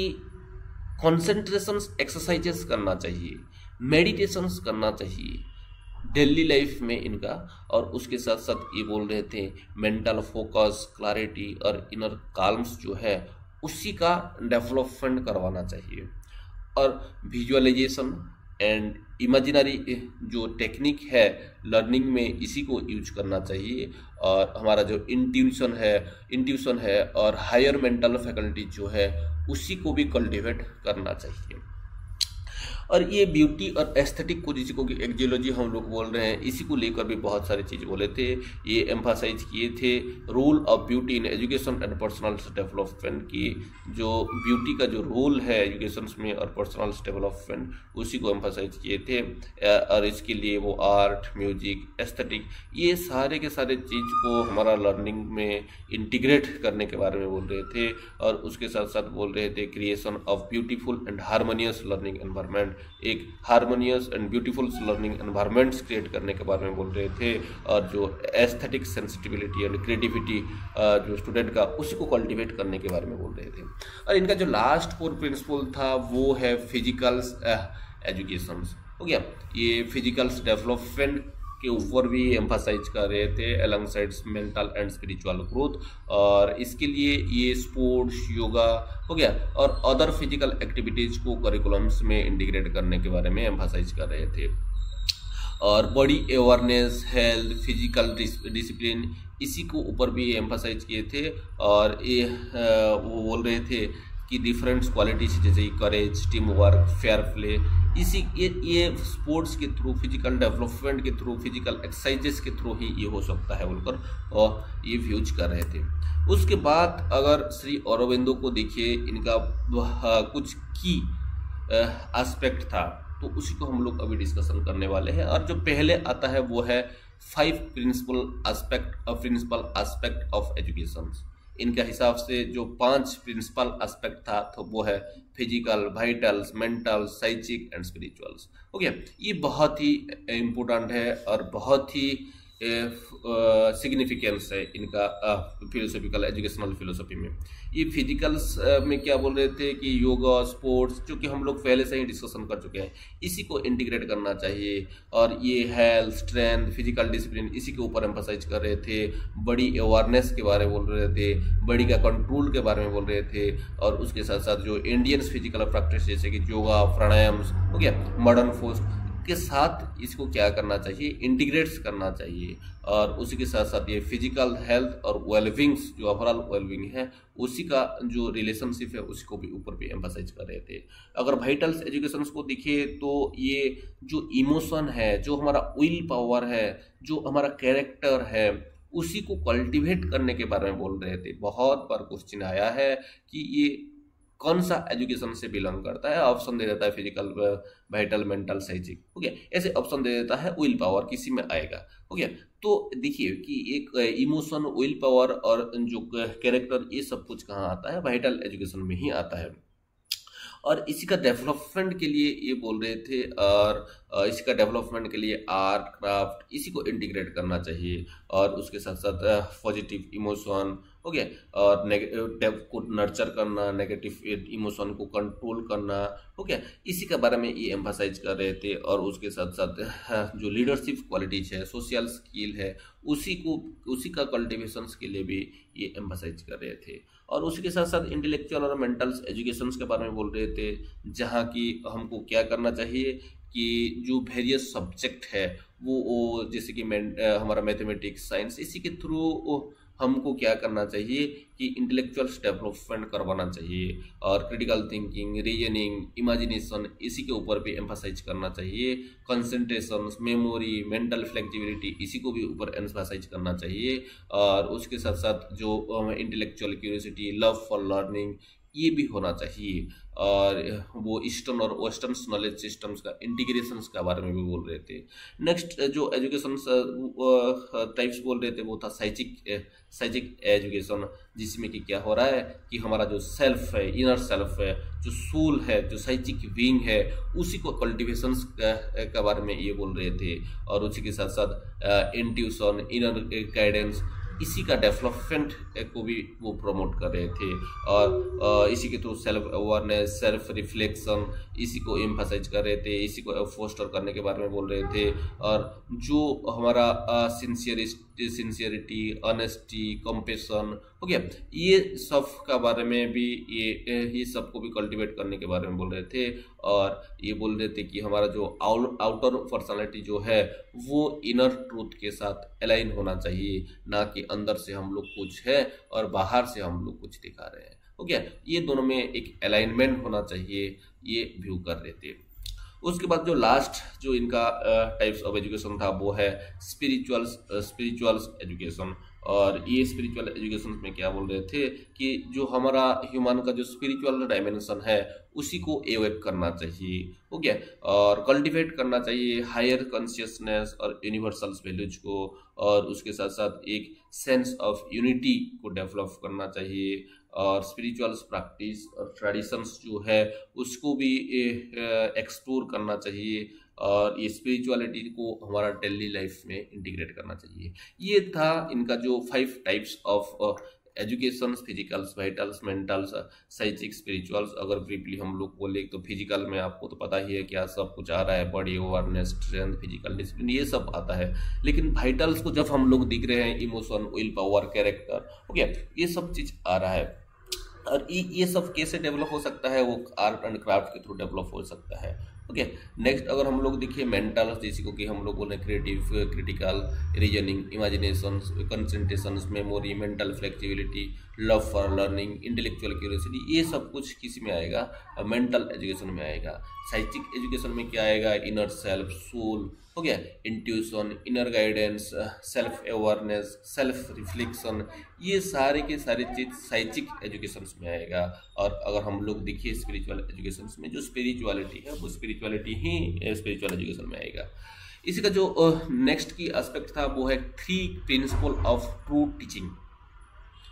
Speaker 1: कॉन्सेंट्रेशन एक्सरसाइजेस करना चाहिए मेडिटेशन करना चाहिए डेली लाइफ में इनका, और उसके साथ साथ ये बोल रहे थे मेंटल फोकस क्लैरिटी और इनर काल्म्स जो है, उसी का डेवलपमेंट करवाना चाहिए। और विजुअलाइजेशन एंड इमेजिनरी जो टेक्निक है लर्निंग में इसी को यूज़ करना चाहिए। और हमारा जो इंट्यूशन है इंट्यूशन है और हायर मेंटल फैकल्टी जो है, उसी को भी कल्टिवेट करना चाहिए। और ये ब्यूटी और एस्थेटिक को जिसको कि एक्जियोलॉजी हम लोग बोल रहे हैं, इसी को लेकर भी बहुत सारी चीज़ बोले थे। ये एम्फासाइज किए थे role of beauty in education and personal development की, जो ब्यूटी का जो रोल है एजुकेशन में और पर्सनल डेवलपमेंट उसी को एम्फासाइज किए थे। और इसके लिए वो आर्ट म्यूज़िक एस्थेटिक ये सारे के सारे चीज़ को हमारा लर्निंग में इंटीग्रेट करने के बारे में बोल रहे थे। और उसके साथ साथ बोल रहे थे creation of beautiful and harmonious learning environment एक harmonious and beautiful learning environments create करने के बारे में बोल रहे थे और जो एस्थेटिक सेंसिटिविटी एंड क्रिएटिविटी जो स्टूडेंट का, उसी को कल्टिवेट करने के बारे में बोल रहे थे। और इनका जो लास्ट कोर प्रिंसिपल था, वो है फिजिकल्स एजुकेशन हो गया? ये फिजिकल्स डेवलपमेंट के ऊपर भी एम्फासाइज कर रहे थे alongside mental and spiritual growth और इसके लिए ये स्पोर्ट्स योगा हो गया और अदर फ़िज़िकल एक्टिविटीज़ को करिकुलम्स में इंटीग्रेट करने के बारे में एम्फासाइज कर रहे थे। और body awareness health physical discipline इसी को ऊपर भी एम्फासाइज किए थे और ये वो बोल रहे थे कि डिफरेंट क्वालिटीज जैसे courage team work fair play इसी ये ये स्पोर्ट्स के थ्रू फ़िज़िकल डेवलपमेंट के थ्रू फ़िज़िकल एक्सरसाइजेस के थ्रू ही ये हो सकता है बोलकर और ये व्यूज़ कर रहे थे। उसके बाद अगर श्री औरबिंदो को देखिए, इनका कुछ की एस्पेक्ट था तो उसी को हम लोग अभी डिस्कशन करने वाले हैं। और जो पहले आता है वो है five principal aspect principal aspect of education इनके हिसाब से जो पाँच प्रिंसिपल एस्पेक्ट था तो वो है physical vitals mental psychic and spirituals okay ये बहुत ही इम्पोर्टेंट है और बहुत ही सिग्निफिकेंस है इनका फिलोसॉफिकल एजुकेशनल फिलोसफी में। ये फिजिकल्स में क्या बोल रहे थे कि योगा स्पोर्ट्स जो कि हम लोग पहले से ही डिस्कशन कर चुके हैं, इसी को इंटीग्रेट करना चाहिए। और ये हेल्थ स्ट्रेंथ फ़िज़िकल डिसिप्लिन इसी के ऊपर एम्फोसाइज कर रहे थे। बड़ी अवेयरनेस के बारे में बोल रहे थे, बड़ी का कंट्रोल के बारे में बोल रहे थे। और उसके साथ साथ जो इंडियन फ़िज़िकल प्रैक्टिस जैसे कि योगा प्राणायाम हो गया मॉडर्न फोर्स के साथ इसको क्या करना चाहिए? इंटीग्रेट्स करना चाहिए। और उसी के साथ साथ ये फ़िज़िकल हेल्थ और वेलविंग्स जो ओवरऑल वेलविंग है, उसी का जो रिलेशनशिप है उसी को भी ऊपर भी एम्फोसाइज कर रहे थे। अगर वाइटल्स एजुकेशन को देखिए तो ये जो इमोशन है, जो हमारा विल पावर है, जो हमारा कैरेक्टर है, उसी को कल्टीवेट करने के बारे में बोल रहे थे। बहुत बार क्वेश्चन आया है कि ये कौन सा एजुकेशन से बिलोंग करता है? ऑप्शन दे देता है फ़िज़िकल वाइटल मेंटल, साइजिक गया ऐसे ऑप्शन दे देता है विल पावर किसी में आएगा, ओके? तो देखिए कि एक इमोशन, विल पावर और जो कैरेक्टर, ये सब कुछ कहाँ आता है? वाइटल एजुकेशन में ही आता है। और इसी का डेवलपमेंट के लिए ये बोल रहे थे, और इसी का डेवलपमेंट के लिए आर्ट, क्राफ्ट, इसी को इंटीग्रेट करना चाहिए, और उसके साथ साथ पॉजिटिव इमोशन ओके और नेगेटिव को नर्चर करना नेगेटिव इमोशन को कंट्रोल करना ओके इसी के बारे में ये एम्फासाइज कर रहे थे और उसके साथ साथ जो लीडरशिप क्वालिटीज है सोशल स्किल है उसी को उसी का कल्टिवेशन के लिए भी ये एम्फासाइज कर रहे थे। और उसी के साथ साथ इंटेलेक्चुअल और मेंटल एजुकेशन के बारे में बोल रहे थे जहाँ की हमको क्या करना चाहिए कि जो वेरियस सब्जेक्ट है वो, वो जैसे कि हमारा मैथमेटिक्स साइंस इसी के थ्रू हमको क्या करना चाहिए कि इंटेलेक्चुअल डेवलपमेंट करवाना चाहिए और क्रिटिकल थिंकिंग रीजनिंग इमेजिनेशन इसी के ऊपर भी एम्फासाइज करना चाहिए। कंसंट्रेशन मेमोरी मेंटल फ्लेक्सिबिलिटी इसी को भी ऊपर एम्फासाइज करना चाहिए। और उसके साथ साथ जो intellectual curiosity love for learning ये भी होना चाहिए। और वो ईस्टर्न और वेस्टर्न नॉलेज सिस्टम्स का इंटीग्रेशन के बारे में भी बोल रहे थे। नेक्स्ट जो एजुकेशन टाइप्स बोल रहे थे, वो था साइचिक साइचिक एजुकेशन जिसमें कि क्या हो रहा है कि हमारा जो सेल्फ है इनर सेल्फ है, जो सोल है, जो साइचिक विंग है, उसी को कल्टिवेशन के बारे में ये बोल रहे थे। और उसी के साथ साथ इंट्यूशन इनर गाइडेंस इसी का डेवलपमेंट को भी वो प्रमोट कर रहे थे और इसी के through self awareness self reflection इसी को एम्फासाइज कर रहे थे, इसी को फोस्टर करने के बारे में बोल रहे थे और जो हमारा सिंसियर सिंसियरिटी ऑनेस्टी कंपेशन हो गया, ये सब का बारे में भी ये ये सबको भी कल्टीवेट करने के बारे में बोल रहे थे और ये बोल रहे थे कि हमारा जो आउटर पर्सनालिटी जो है, वो इनर ट्रूथ के साथ अलाइन होना चाहिए, ना कि अंदर से हम लोग कुछ है और बाहर से हम लोग कुछ दिखा रहे हैं। ओके ये दोनों में एक अलाइनमेंट होना चाहिए, ये व्यू कर रहे थे। उसके बाद जो लास्ट जो इनका टाइप्स ऑफ़ एजुकेशन था, वो है स्पिरिचुअल स्पिरिचुअल एजुकेशन और ये स्पिरिचुअल एजुकेशन में क्या बोल रहे थे कि जो हमारा ह्यूमन का जो स्पिरिचुअल डायमेंशन है, उसी को एवेक करना चाहिए ओके और कल्टीवेट करना चाहिए हायर कॉन्शियसनेस और यूनिवर्सल वैल्यूज़ को और उसके साथ साथ एक सेंस ऑफ़ यूनिटी को डेवलप करना चाहिए। और स्पिरिचुअल प्रैक्टिस और ट्रेडिशंस जो है, उसको भी एक्सप्लोर करना चाहिए। और ये स्पिरिचुअलिटी को हमारा डेली लाइफ में इंटीग्रेट करना चाहिए। ये था इनका जो five types of education physicals vitals mentals psychic spirituals अगर ब्रीफली हम लोग बोले तो फ़िज़िकल में आपको तो पता ही है क्या सब कुछ आ रहा है body awareness strength physical discipline ये सब आता है। लेकिन वाइटल्स को जब हम लोग दिख रहे हैं emotion will power character okay ये सब चीज़ आ रहा है। और ये सब कैसे डेवलप हो सकता है? वो आर्ट एंड क्राफ्ट के थ्रू डेवलप हो सकता है। ओके नेक्स्ट अगर हम लोग देखिए मेंटल जैसे को कि हम लोग बोले creative critical reasoning imagination concentration memory mental flexibility love for learning intellectual curiosity ये सब कुछ किसमें आएगा? मेंटल एजुकेशन में आएगा। साइकिक एजुकेशन में क्या आएगा? इनर सेल्फ सोल हो गया? Intuition inner guidance self awareness self reflection ये सारे के सारे चीज़ साइचिक एजुकेशन में आएगा। और अगर हम लोग देखिए स्पिरिचुअल एजुकेशन में, जो स्पिरिचुअलिटी है, वो स्पिरिचुअलिटी ही स्पिरिचुअल एजुकेशन में आएगा। इसी का जो नेक्स्ट की एस्पेक्ट था, वो है three principal of true teaching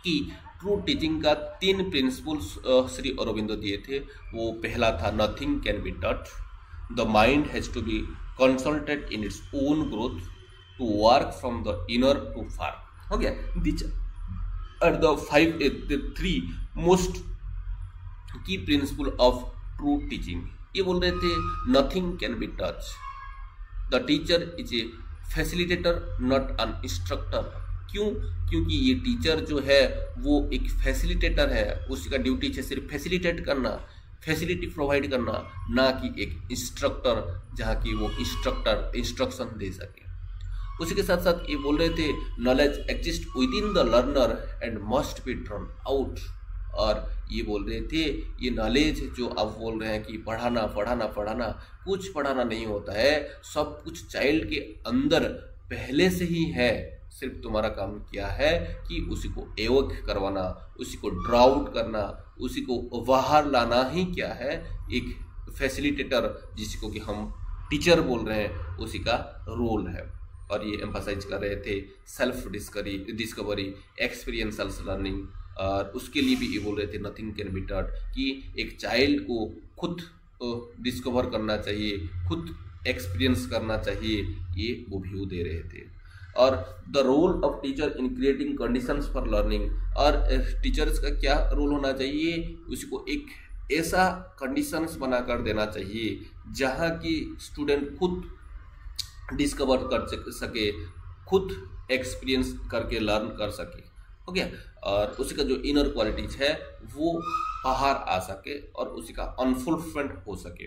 Speaker 1: की ट्रू टीचिंग का तीन प्रिंसिपल्स श्री अरविंदो दिए थे। वो पहला था nothing can be taught the mind has to be consulted in its own growth to work from the inner to far हो गया। Which are the five three most key principle of true teaching ये बोल रहे थे nothing can be taught the teacher is a facilitator not an instructor क्यों? क्योंकि ये टीचर जो है, वो एक फैसिलिटेटर है। उसका ड्यूटी है सिर्फ़ फैसिलिटेट करना फैसिलिटी प्रोवाइड करना, ना कि एक इंस्ट्रक्टर जहाँ की वो इंस्ट्रक्टर इंस्ट्रक्शन दे सके। उसी के साथ साथ ये बोल रहे थे knowledge exist within the learner and must be drawn out और ये बोल रहे थे, ये नॉलेज जो आप बोल रहे हैं कि पढ़ाना पढ़ाना पढ़ाना, कुछ पढ़ाना नहीं होता है। सब कुछ चाइल्ड के अंदर पहले से ही है। सिर्फ़ तुम्हारा काम क्या है कि उसी को एवक करवाना, उसी को ड्राउट करना, उसी को बाहर लाना ही क्या है? एक फैसिलिटेटर जिसको कि हम टीचर बोल रहे हैं, उसी का रोल है। और ये एम्फासाइज कर रहे थे self discovery discovery experiential learning और उसके लिए भी ये बोल रहे थे नथिंग कैन बी टट कि एक चाइल्ड को खुद डिस्कवर करना चाहिए, खुद एक्सपीरियंस करना चाहिए, ये वो व्यू दे रहे थे। और the role of teacher in creating conditions for learning और टीचर्स का क्या रोल होना चाहिए? उसको एक ऐसा कंडीशंस बनाकर देना चाहिए, जहाँ की स्टूडेंट खुद डिस्कवर कर सके खुद एक्सपीरियंस करके लर्न कर सके ओके और उसी का जो इनर क्वालिटीज है, वो बाहर आ सके और उसी का अनफुलफिल्ड हो सके।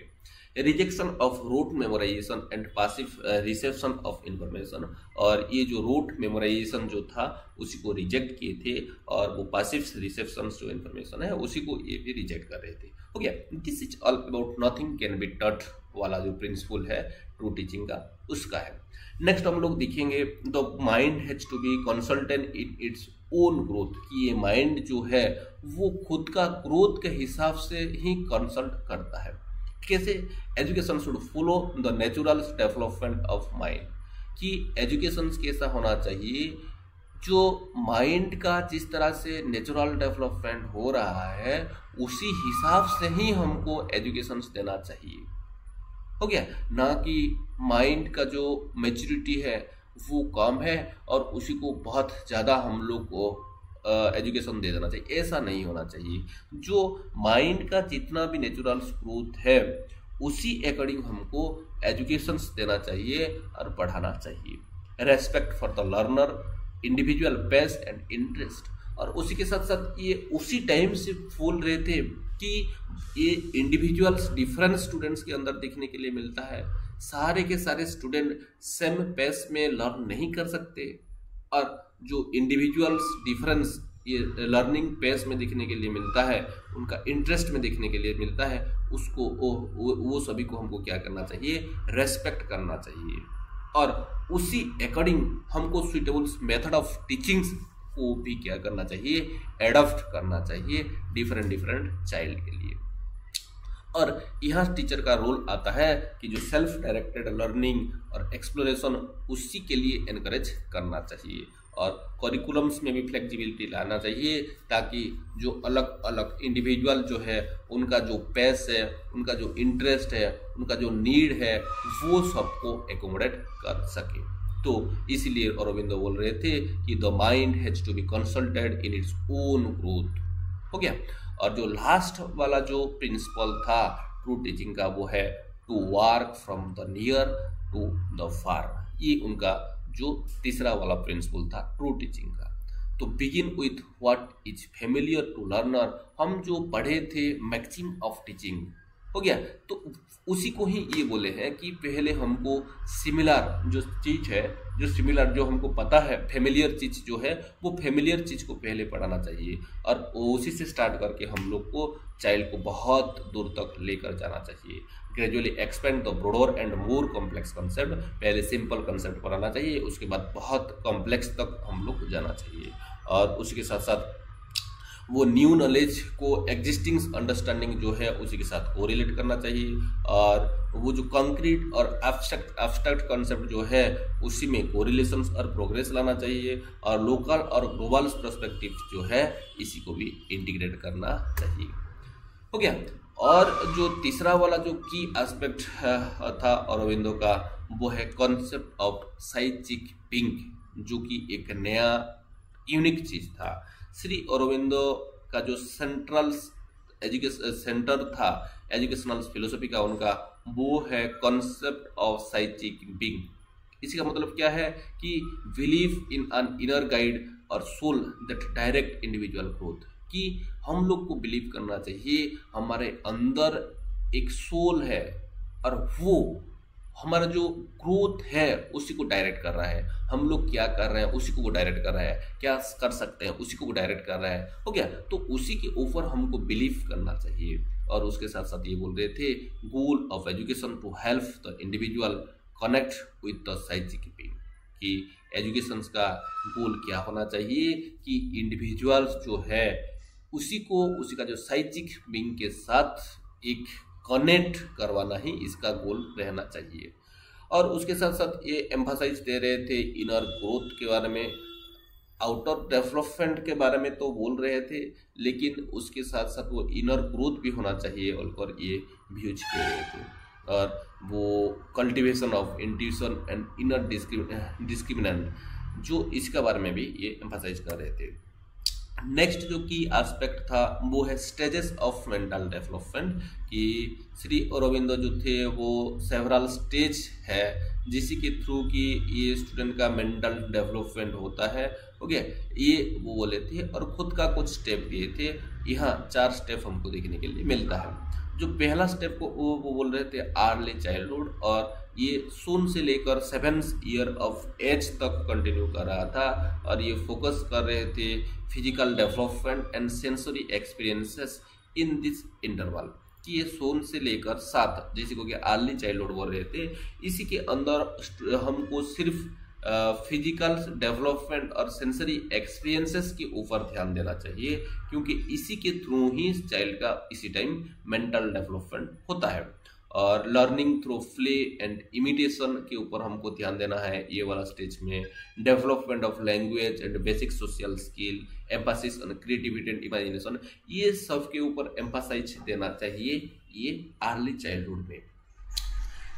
Speaker 1: Rejection of rote memorisation and passive reception of information और ये जो रूट मेमोराइजेशन जो था, उसी को रिजेक्ट किए थे और वो पासिव रिसेप्शन जो इन्फॉर्मेशन है, उसी को ये भी रिजेक्ट कर रहे थे। गया? This is all about nothing can be taught वाला जो प्रिंसिपल है ट्रू टीचिंग का, उसका है। नेक्स्ट हम लोग देखेंगे the mind has to be consultant in its own growth कि ये माइंड जो है, वो खुद का ग्रोथ के हिसाब से ही कंसल्ट करता है। कैसे education should follow the natural development of mind? कि एजुकेशन कैसा होना चाहिए? जो माइंड का जिस तरह से नेचुरल डेवलपमेंट हो रहा है, उसी हिसाब से ही हमको एजुकेशन देना चाहिए। हो गया? ना कि माइंड का जो मेच्योरिटी है, वो कम है और उसी को बहुत ज़्यादा हम लोग को एजुकेशन दे देना चाहिए। ऐसा नहीं होना चाहिए। जो माइंड का जितना भी नेचुरल स्क्रोथ है, उसी अकॉर्डिंग हमको एजुकेशन देना चाहिए और पढ़ाना चाहिए। Respect for the learner individual best and interest और उसी के साथ साथ ये उसी टाइम से फूल रहे थे कि ये इंडिविजुअल्स डिफरेंट स्टूडेंट्स के अंदर देखने के लिए मिलता है। सारे के सारे स्टूडेंट सेम पेस में लर्न नहीं कर सकते। और जो इंडिविजुअल्स डिफरेंस ये लर्निंग पेस में देखने के लिए मिलता है उनका इंटरेस्ट में देखने के लिए मिलता है उसको वो वो, सभी को हमको क्या करना चाहिए? रेस्पेक्ट करना चाहिए। और उसी अकॉर्डिंग हमको सुइटेबल मेथड ऑफ़ टीचिंग्स को भी क्या करना चाहिए? एडॉप्ट करना चाहिए डिफरेंट डिफरेंट चाइल्ड के लिए। और यहाँ टीचर का रोल आता है कि जो सेल्फ डायरेक्टेड लर्निंग और एक्सप्लोरेशन उसी के लिए इनक्रेज करना चाहिए। और करिकुलम्स में भी फ्लेक्सिबिलिटी लाना चाहिए ताकि जो अलग अलग इंडिविजुअल जो है, उनका जो पैस है, उनका जो इंटरेस्ट है, उनका जो नीड है, वो सबको एकोमोडेट कर सके। तो इसीलिए अरविंदो बोल रहे थे कि the mind has to be consulted in its own growth हो गया? और जो लास्ट वाला जो प्रिंसिपल था ट्रू टीचिंग का, वो है to work from the near to the far ये उनका जो तीसरा वाला प्रिंसिपल था ट्रू टीचिंग का। तो begin with what is familiar to learner हम जो पढ़े थे मैक्सिम ऑफ़ टीचिंग हो गया? तो उसी को ही ये बोले हैं कि पहले हमको सिमिलर जो चीज़ है, जो सिमिलर जो हमको पता है फेमिलियर चीज़ जो है, वो फेमिलियर चीज़ को पहले पढ़ाना चाहिए। और उसी से स्टार्ट करके हम लोग को चाइल्ड को बहुत दूर तक लेकर जाना चाहिए। Gradually expand the broader and more complex concept पहले सिंपल कंसेप्ट पढ़ाना चाहिए, उसके बाद बहुत कॉम्प्लेक्स तक हम लोग जाना चाहिए। और उसके साथ साथ वो न्यू नॉलेज को एग्जिस्टिंग अंडरस्टैंडिंग जो है, उसी के साथ को रिलेट करना चाहिए। और वो जो कंक्रीट और एब्स्ट्रक्ट एब्स्ट्रक्ट कॉन्सेप्ट जो है, उसी में कोरिलेशन और प्रोग्रेस लाना चाहिए। और लोकल और ग्लोबल परस्पेक्टिव जो है, इसी को भी इंटीग्रेट करना चाहिए। हो गया। और जो तीसरा वाला जो की एस्पेक्ट था अरविंदो का, वो है कॉन्सेप्ट ऑफ़ साइचिक पिंक जो कि एक नया यूनिक चीज़ था। श्री अरविंदो का जो सेंट्रल एजुकेशन सेंटर था एजुकेशनल फिलोसफी का उनका, वो है कॉन्सेप्ट ऑफ़ साइचिक बिंग इसी का मतलब क्या है कि believe in an inner guide और soul that direct individual growth कि हम लोग को बिलीव करना चाहिए, हमारे अंदर एक सोल है और वो हमारा जो ग्रोथ है, उसी को डायरेक्ट कर रहा है। हम लोग क्या कर रहे हैं, उसी को वो डायरेक्ट कर रहा है। क्या कर सकते हैं, उसी को वो डायरेक्ट कर रहा है। हो गया? तो उसी के ऊपर हमको बिलीव करना चाहिए। और उसके साथ साथ ये बोल रहे थे goal of education to help the individual connect with the psychic being कि एजुकेशन का गोल क्या होना चाहिए? कि इंडिविजुअल्स जो है उसी को, उसी का जो साइचिक बिंग के साथ एक कनेक्ट करवाना ही इसका गोल रहना चाहिए। और उसके साथ साथ ये एम्फासाइज दे रहे थे इनर ग्रोथ के बारे में आउटर डेवलपमेंट के बारे में तो बोल रहे थे, लेकिन उसके साथ साथ वो इनर ग्रोथ भी होना चाहिए, और ये व्यूज़ दे रहे थे। और वो cultivation of intuition and inner discriminant जो इसके बारे में भी ये एम्फासाइज कर रहे थे। नेक्स्ट जो की एस्पेक्ट था, वो है स्टेजेस ऑफ़ मेंटल डेवलपमेंट कि श्री अरविंदो जो थे, वो सेवरल स्टेज है, जिसी के थ्रू की ये स्टूडेंट का मेंटल डेवलपमेंट होता है ओके ये वो बोले थे और खुद का कुछ स्टेप दिए थे। यहाँ चार स्टेप हमको देखने के लिए मिलता है। जो पहला स्टेप को वो वो बोल रहे थे आर्ली चाइल्डहुड और ये शून्य से लेकर सेवन ईयर ऑफ़ एज तक कंटिन्यू कर रहा था और ये फोकस कर रहे थे physical development and sensory experiences in this interval कि ये सोन से लेकर सात, जैसे को कि अर्ली चाइल्डहुड बोल रहे थे। इसी के अंदर हमको सिर्फ़ फ़िज़िकल डेवलपमेंट और सेंसरी एक्सपीरियंसेस के ऊपर ध्यान देना चाहिए, क्योंकि इसी के थ्रू ही चाइल्ड का इसी टाइम मेंटल डेवलपमेंट होता है। और learning through play and imitation के ऊपर हमको ध्यान देना है ये वाला स्टेज में। Development of language and basic social skill emphasis on creativity and imagination ये सब के ऊपर एम्पासाइज देना चाहिए ये अर्ली चाइल्डहुड में।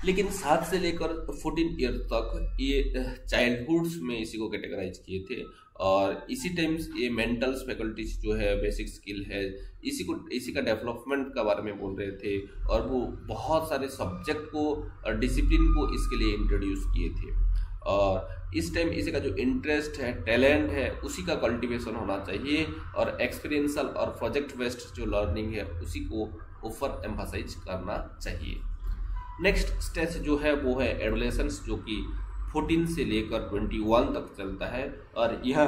Speaker 1: लेकिन सात से लेकर फोर्टीन ईयर तक ये चाइल्डहुड में इसी को कैटेगराइज किए थे। और इसी टाइम ये मेंटल फैकल्टीज जो है बेसिक स्किल है, इसी को, इसी का डेवलपमेंट का बारे में बोल रहे थे और वो बहुत सारे सब्जेक्ट को और डिसिप्लिन को इसके लिए इंट्रोड्यूस किए थे। और इस टाइम इसी का जो इंटरेस्ट है टैलेंट है, उसी का कल्टीवेशन होना चाहिए और एक्सपीरियंसल और प्रोजेक्ट बेस्ड जो लर्निंग है, उसी को ऊपर एम्फासाइज करना चाहिए। नेक्स्ट स्टेज जो है, वो है एडोलेसेंस जो कि 14 से लेकर 21 तक चलता है और यह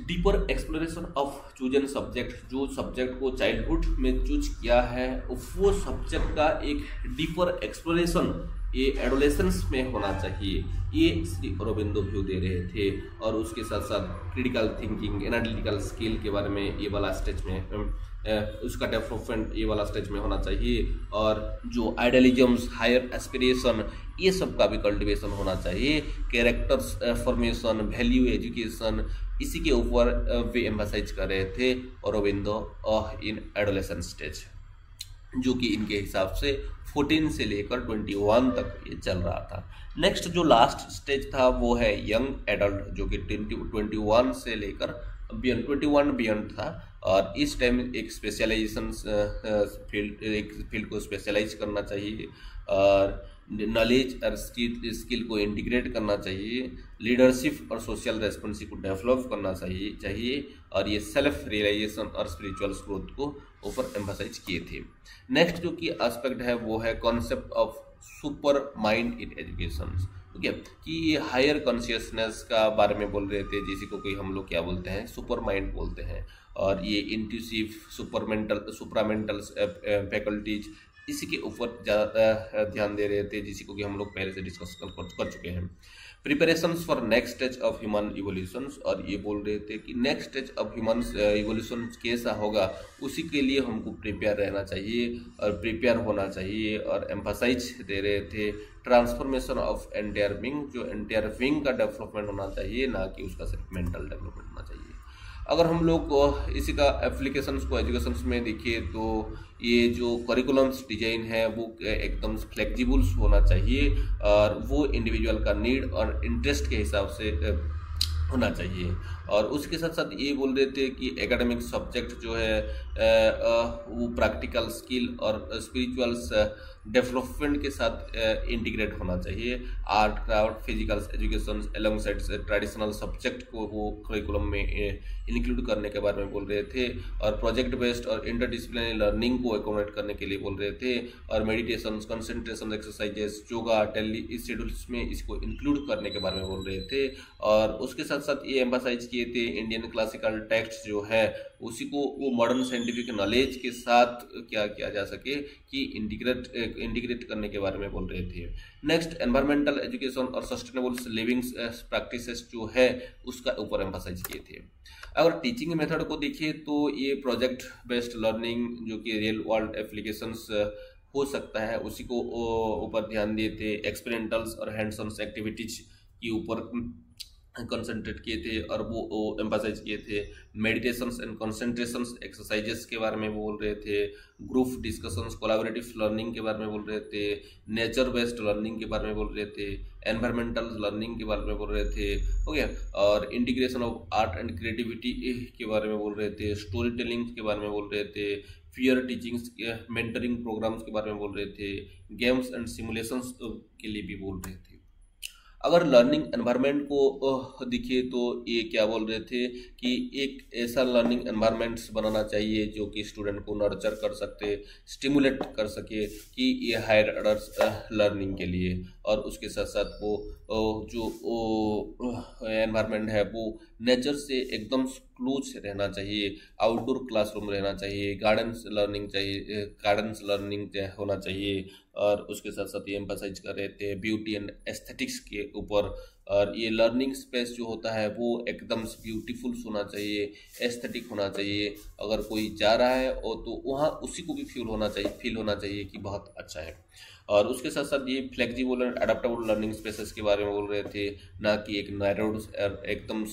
Speaker 1: deeper exploration of chosen subject जो सब्जेक्ट को चाइल्डहुड में चूज़ किया है, वो सब्जेक्ट का एक डीपर एक्सप्लोरेशन ये एडोलेसेंस में होना चाहिए। ये श्री अरविंदो व्यू दे रहे थे और उसके साथ साथ क्रिटिकल थिंकिंग एनालिटिकल स्किल के बारे में ये वाला स्टेज में उसका डेवलपमेंट ये वाला स्टेज में होना चाहिए और जो आइडियलिज्म्स हायर एस्पिरेशन ये सब का भी कल्टिवेशन होना चाहिए। कैरेक्टर्स फॉर्मेशन वैल्यू एजुकेशन इसी के ऊपर वे एम्फासाइज कर रहे थे औरबिंदो इन एडोलेसन स्टेज जो कि इनके हिसाब से 14 से लेकर 21 तक ये चल रहा था। नेक्स्ट जो लास्ट स्टेज था, वो है यंग एडल्ट जो कि 20 21 से लेकर बियॉन्ड 21 बियॉन्ड था। और इस टाइम एक स्पेशलाइजेशन फ़ील्ड एक फ़ील्ड को स्पेशलाइज करना चाहिए और नॉलेज और स्किल को इंटीग्रेट करना चाहिए लीडरशिप और सोशल रेस्पॉन्सिव को डेवलप करना चाहिए चाहिए और ये सेल्फ रियलाइजेशन और स्पिरिचुअल ग्रोथ को ऊपर एम्फोसाइज किए थे। नेक्स्ट जो कि एस्पेक्ट है वो है concept of supermind in education ठीक है? कि ये हायर कॉन्शियसनेस का बारे में बोल रहे थे, जिसी को कोई हम लोग क्या बोलते हैं? सुपर माइंड बोलते हैं। और ये इंट्यूसिव सुपरमेंटल सुपरामेंटल फैकल्टीज इसी के ऊपर ज़्यादा ध्यान दे रहे थे जिसी को कि हम लोग पहले से डिस्कस कर, कर चुके हैं। Preparation for next stage of human evolution और ये बोल रहे थे कि next stage of human evolution कैसा होगा उसी के लिए हमको प्रिपेयर रहना चाहिए और प्रिपेयर होना चाहिए और एम्फासाइज दे रहे थे ट्रांसफॉर्मेशन ऑफ़ एंटायर विंग जो एंटायर विंग का डेवलपमेंट होना चाहिए ना कि उसका सिर्फ़ मेंटल डेवलपमेंट होना चाहिए। अगर हम लोग इसी का एप्लीकेशन को एजुकेशन में देखिए तो ये जो करिकुलम्स डिज़ाइन है, वो एकदम फ्लेक्सिबल्स होना चाहिए और वो इंडिविजुअल का नीड और इंटरेस्ट के हिसाब से होना चाहिए। और उसके साथ साथ ये बोल रहे थे कि एकेडमिक सब्जेक्ट जो है वो प्रैक्टिकल स्किल और स्पिरिचुअल्स डेवलपमेंट के साथ इंटीग्रेट होना चाहिए। Art craft physical education alongside traditional subject को वो करिकुलम में इंक्लूड करने के बारे में बोल रहे थे। और प्रोजेक्ट बेस्ड और इंटरडिसिप्लिनरी लर्निंग को एकोमोडेट करने के लिए बोल रहे थे। और meditation concentration exercises yoga daily schedules में इसको इंक्लूड करने के बारे में बोल रहे थे। और उसके साथ साथ ये एम्बासाइज किए थे इंडियन क्लासिकल टेक्स्ट जो है उसी को वो मॉडर्न साइंटिफिक नॉलेज के साथ क्या किया जा सके कि इंटीग्रेट इंटीग्रेट करने के बारे में बोल रहे थे। नेक्स्ट एनवायरमेंटल एजुकेशन और सस्टेनेबल लिविंग प्रैक्टिसेस जो है, उसका ऊपर एम्फोसाइज किए थे। अगर टीचिंग मेथड को देखिए तो ये प्रोजेक्ट बेस्ड लर्निंग जो कि रियल वर्ल्ड एप्लीकेशंस हो सकता है, उसी को ऊपर ध्यान दिए थे। एक्सपेरिमेंटल्स और हैंड्स ऑन एक्टिविटीज़ के ऊपर कंसंट्रेट किए थे और वो एम्फासाइज किए थे। मेडिटेशन एंड कंसंट्रेशन एक्सरसाइजेस के बारे में बोल रहे थे। ग्रुप डिस्कशंस कोलाबोरेटिव लर्निंग के बारे में बोल रहे थे। नेचर बेस्ड लर्निंग के बारे में बोल रहे थे। एनवायरमेंटल लर्निंग के बारे में बोल रहे थे। ओके और integration of art and creativity के बारे में बोल रहे थे। स्टोरी टेलिंग के बारे में बोल रहे थे। फियर टीचिंग्स के मेंटरिंग प्रोग्राम्स के बारे में बोल रहे थे। गेम्स एंड सिमुलेशंस के लिए भी बोल रहे थे। अगर लर्निंग एनवायरनमेंट को दिखे तो ये क्या बोल रहे थे कि एक ऐसा लर्निंग एनवायरनमेंट बनाना चाहिए जो कि स्टूडेंट को नर्चर कर सकते स्टिमुलेट कर सके कि ये हायर ऑर्डर्स लर्निंग के लिए। और उसके साथ साथ वो जो एनवायरनमेंट है वो नेचर से एकदम क्लोज रहना चाहिए आउटडोर क्लासरूम रहना चाहिए गार्डन्स लर्निंग चाहिए गार्डन्स लर्निंग होना चाहिए। और उसके साथ साथ ये एम्फासाइज कर रहे थे ब्यूटी एंड एस्थेटिक्स के ऊपर। और ये लर्निंग स्पेस जो होता है, वो एकदम ब्यूटीफुल होना चाहिए एस्थेटिक होना चाहिए। अगर कोई जा रहा है और तो वहाँ उसी को भी फील होना चाहिए फील होना चाहिए कि बहुत अच्छा है। और उसके साथ साथ ये flexible and adaptable learning spaces के बारे में बोल रहे थे, ना कि एक नैरोड एकदम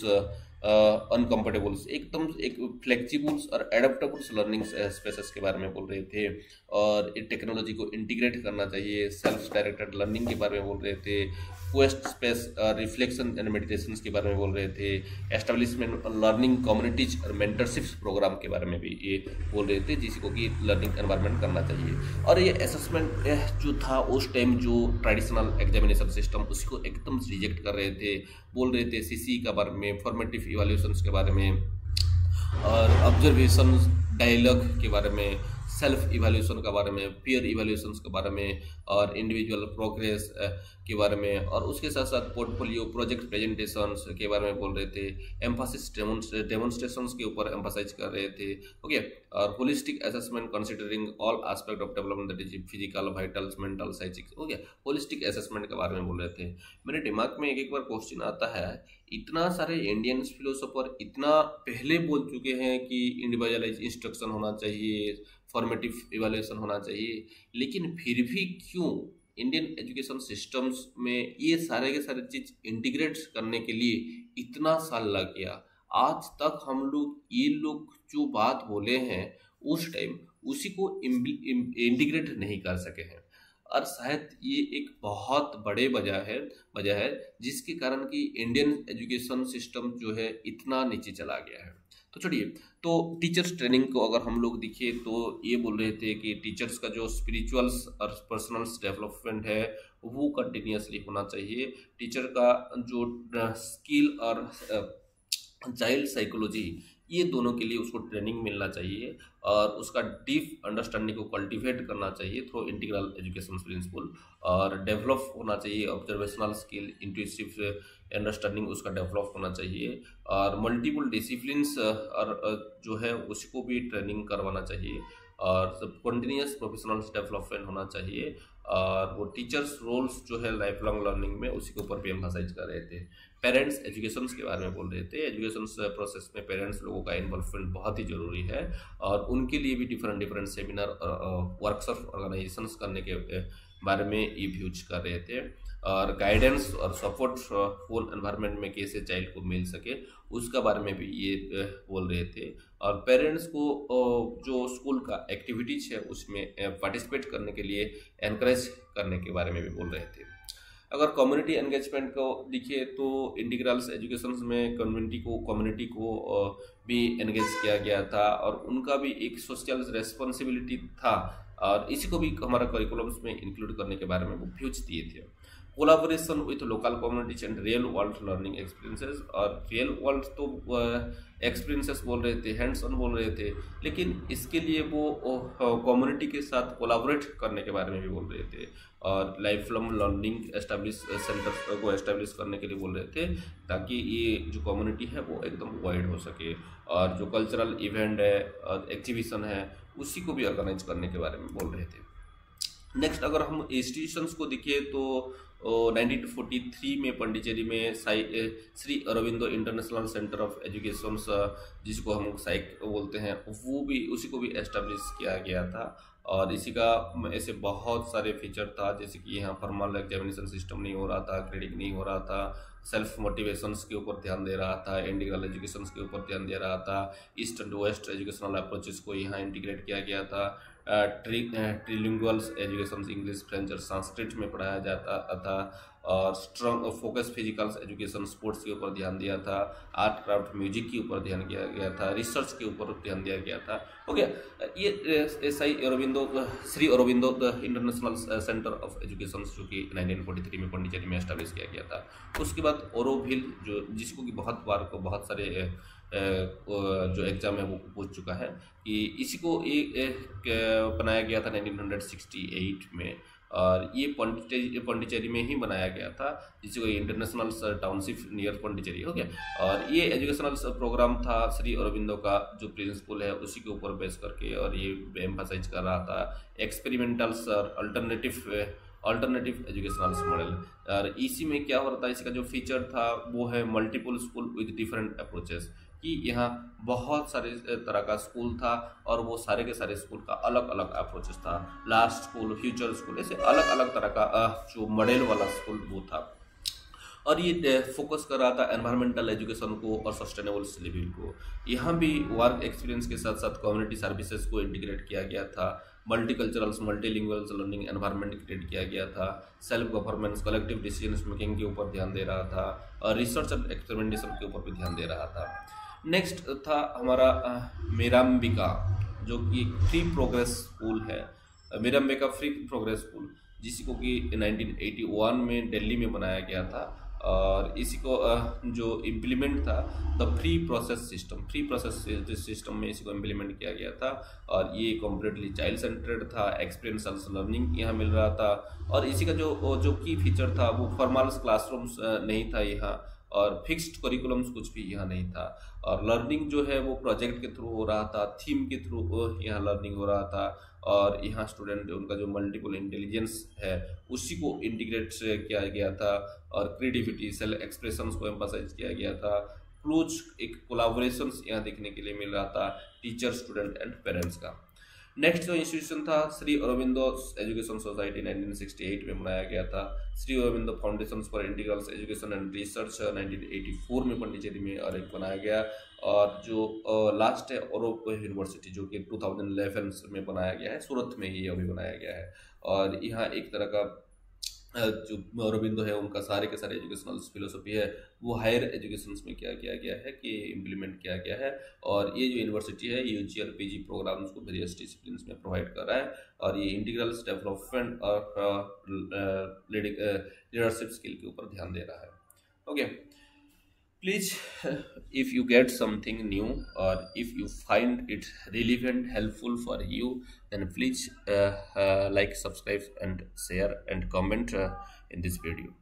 Speaker 1: अनकम्फर्टेबल्स एकदम एक फ्लेक्सिबल्स और एडेप्टेबल्स लर्निंग स्पेसेस के बारे में बोल रहे थे और टेक्नोलॉजी को इंटीग्रेट करना चाहिए सेल्फ डायरेक्टेड लर्निंग के बारे में बोल रहे थे quest space reflection and meditation के बारे में बोल रहे थे एस्टेब्लिशमेंट लर्निंग कम्युनिटीज और मेंटरशिप्स प्रोग्राम के बारे में भी ये बोल रहे थे, जिसको कि लर्निंग एनवायरनमेंट करना चाहिए। और ये असेसमेंट जो था, उस टाइम जो ट्रेडिशनल एग्जामिनेशन सिस्टम उसको एकदम रिजेक्ट कर रहे थे। बोल रहे थे सी के बारे में फॉर्मेटिव इवेल्यूशन के बारे में, और ऑब्जर्वेशन डायलॉग के बारे में सेल्फ इवेल्यूशन के बारे में पीयर इवेल्यूशन के बारे में और इंडिविजुअल प्रोग्रेस के बारे में और उसके साथ साथ पोर्टफोलियो प्रोजेक्ट प्रेजेंटेशन के बारे में बोल रहे थे एम्फासिस डेमोन्स्ट्रेशन के ऊपर एम्फासाइज कर रहे थे ओके और holistic assessment considering all aspect of development that is physical vitals mental psychic okay holistic assessment के बारे में बोल रहे थे। मेरे दिमाग में एक एक बार क्वेश्चन आता है, इतना सारे इंडियन फिलोसोफर इतना पहले बोल चुके हैं कि इंडिविजुअलाइज इंस्ट्रक्शन होना चाहिए फॉर्मेटिव इवेल्यूशन होना चाहिए। लेकिन फिर भी क्यों इंडियन एजुकेशन सिस्टम्स में ये सारे के सारे चीज़ इंटीग्रेट करने के लिए इतना साल लग गया? आज तक हम लोग, ये लोग जो बात बोले हैं, उस टाइम उसी को इंटीग्रेट नहीं कर सके हैं। और शायद ये एक बहुत बड़े वजह है वजह है जिसके कारण कि इंडियन एजुकेशन सिस्टम जो है इतना नीचे चला गया है। तो चलिए तो टीचर्स ट्रेनिंग को अगर हम लोग दिखे तो ये बोल रहे थे कि टीचर्स का जो स्पिरिचुअल्स और पर्सनल्स डेवलपमेंट है, वो कंटिन्यूसली होना चाहिए। टीचर का जो स्किल और चाइल्ड साइकोलॉजी ये दोनों के लिए उसको ट्रेनिंग मिलना चाहिए और उसका डीप अंडरस्टैंडिंग को कल्टीवेट करना चाहिए थ्रू इंटीग्रल एजुकेशन प्रिंसिपल और डेवलप होना चाहिए ऑब्जर्वेशनल स्किल इंट्यूसिव अंडरस्टैंडिंग उसका डेवलप होना चाहिए और मल्टीपल डिसिप्लिन्स और जो है उसको भी ट्रेनिंग करवाना चाहिए और सब कंटिन्यूस प्रोफेशनल डेवलपमेंट होना चाहिए और वो टीचर्स रोल्स जो है लाइफ लॉन्ग लर्निंग में उसी के ऊपर भी एम्फासाइज कर रहे थे। पेरेंट्स एजुकेशन के बारे में बोल रहे थे। एजुकेशन प्रोसेस में पेरेंट्स लोगों का इन्वॉल्वमेंट बहुत ही ज़रूरी है और उनके लिए भी different different seminar workshop organisation करने के बारे में ये व्यूज़ कर रहे थे। और गाइडेंस और सपोर्ट फुल एनवायरनमेंट में कैसे चाइल्ड को मिल सके, उसका बारे में भी ये बोल रहे थे। और पेरेंट्स को जो स्कूल का एक्टिविटीज़ है, उसमें पार्टिसिपेट करने के लिए एनकरेज करने के बारे में भी बोल रहे थे। अगर कम्युनिटी एंगेजमेंट को देखिए तो इंटीग्रल्स एजुकेशन में कम्युनिटी को कम्युनिटी को भी एंगेज किया गया था और उनका भी एक सोशल रेस्पॉन्सिबिलिटी था। और इसी को भी हमारा करिकुलम्स में इंक्लूड करने के बारे में वो फ्यूज दिए थे। Collaboration with local communities and real world learning experiences और रियल वर्ल्ड तो एक्सपीरियंसेस बोल रहे थे हैंड्स ऑन बोल रहे थे, लेकिन इसके लिए वो कम्युनिटी के साथ कोलाबोरेट करने के बारे में भी बोल रहे थे। और life long learning establish centre को एस्टेब्लिश करने के लिए बोल रहे थे, ताकि ये जो कम्युनिटी है वो एकदम वाइड हो सके। और जो कल्चरल इवेंट है और एग्जीबिशन है, उसी को भी ऑर्गेनाइज करने के बारे में बोल रहे थे। नेक्स्ट अगर हम इंस्टीट्यूशंस को देखिए तो नाइनटीन फोर्टी थ्री में पंडिचेरी में Sai Sri Aurobindo international centre of education जिसको हम साइक बोलते हैं, वो भी, उसी को भी एस्टेब्लिश किया गया था। और इसी का ऐसे बहुत सारे फीचर था, जैसे कि यहाँ फॉर्मल एग्जामिनेशन सिस्टम नहीं हो रहा था क्रेडिट नहीं हो रहा था सेल्फ मोटिवेशंस के ऊपर ध्यान दे रहा था इंडिगल एजुकेशन के ऊपर ध्यान दे रहा था east and west educational approaches को यहाँ इंटीग्रेट किया गया था। ट्रीलिंगुअल्स एजुकेशन इंग्लिश फ्रेंच और संस्कृत में पढ़ाया जाता था और strong focus physicals education sports के ऊपर ध्यान दिया था आर्ट क्राफ्ट म्यूज़िक के ऊपर ध्यान दिया गया था रिसर्च के ऊपर ध्यान दिया गया था। हो गया। ये S I Aurobindo Sri Aurobindo international centre of education, जो कि 1943 में पौंडीचेरी में एस्टेब्लिश किया गया था। उसके बाद ओरोविल जो, जिसको कि बहुत बार को बहुत सारे जो एग्ज़ाम है वो पूछ चुका है कि इसी को एक बनाया गया था 1968 में और ये पौंडीचेरी में ही बनाया गया था, जिसको इंटरनेशनल टाउनशिप नियर पौंडीचेरी हो गया और ये एजुकेशनल प्रोग्राम था श्री अरविंदो का, जो प्रिंसिपल है उसी के ऊपर बेस करके और ये एम्फासाइज कर रहा था, एक्सपेरिमेंटल और अल्टरनेटिव अल्टरनेटिव एजुकेशनल मॉडल। और इसी में क्या हो रहा था, इसका जो फीचर था, वो है multiple school with different approaches. कि यहाँ बहुत सारे तरह का स्कूल था और वो सारे के सारे स्कूल का अलग अलग अप्रोचेस था। लास्ट स्कूल फ्यूचर स्कूल ऐसे अलग अलग तरह का जो मॉडल वाला स्कूल वो था। और ये फोकस कर रहा था एनवायरमेंटल एजुकेशन को और सस्टेनेबल लिविंग को। यहाँ भी वर्क एक्सपीरियंस के साथ साथ कम्युनिटी सर्विसेज़ को इंटीग्रेट किया गया था। Multiculturals multilinguals learning environment create किया गया था। Self governance collective decision making के ऊपर ध्यान दे रहा था। और रिसर्च एंड एक्सपेरिमेंटेशन के ऊपर भी ध्यान दे रहा था। नेक्स्ट था हमारा मेराम्बिका जो कि फ्री प्रोग्रेस स्कूल है। मेराम्बिका फ्री प्रोग्रेस स्कूल जिसको कि 1981 में दिल्ली में बनाया गया था। और इसी को जो इम्प्लीमेंट था the free process system free process system में इसी को इम्प्लीमेंट किया गया था। और ये कम्प्लीटली चाइल्ड सेंटर्ड था एक्सपीरियंस लर्निंग यहाँ मिल रहा था। और इसी का जो जो की फीचर था, वो फॉर्मल क्लासरूम्स नहीं था यहाँ। और फिक्स्ड करिकुलम्स कुछ भी यहाँ नहीं था। और लर्निंग जो है वो प्रोजेक्ट के थ्रू हो रहा था थीम के थ्रू यहाँ लर्निंग हो रहा था और यहाँ स्टूडेंट उनका जो मल्टीपल इंटेलिजेंस है, उसी को इंटीग्रेट किया गया था और क्रिएटिविटी सेल्फ एक्सप्रेशन को एम्फासाइज किया गया था। क्लोज एक कोलाबोरेशन यहाँ देखने के लिए मिल रहा था टीचर स्टूडेंट एंड पेरेंट्स का। नेक्स्ट जो इंस्टीट्यूशन था, श्री अरविंदो एजुकेशन सोसाइटी 1968 में बनाया गया था। Sri Aurobindo foundation for integrals education and research 1984 में पंडिचेरी में और एक बनाया गया। और जो लास्ट है और यूनिवर्सिटी जो कि 2011 में बनाया गया है। सूरत में ही अभी बनाया गया है। और यहाँ एक तरह का जो अरविंदो है, उनका सारे के सारे एजुकेशनल फिलोसफी है, वो हायर एजुकेशन में क्या, किया गया है कि इम्प्लीमेंट किया गया है और ये जो यूनिवर्सिटी है, यू जी और पी जी प्रोग्राम को वेरियस डिसिप्लिन में प्रोवाइड कर रहा है और ये इंटीग्रल डेवलपमेंट और लीडरशिप स्किल के ऊपर ध्यान दे रहा है okay okay. Please if you get something new or if you find it relevant helpful for you then please uh, uh, like subscribe and share and comment uh, in this video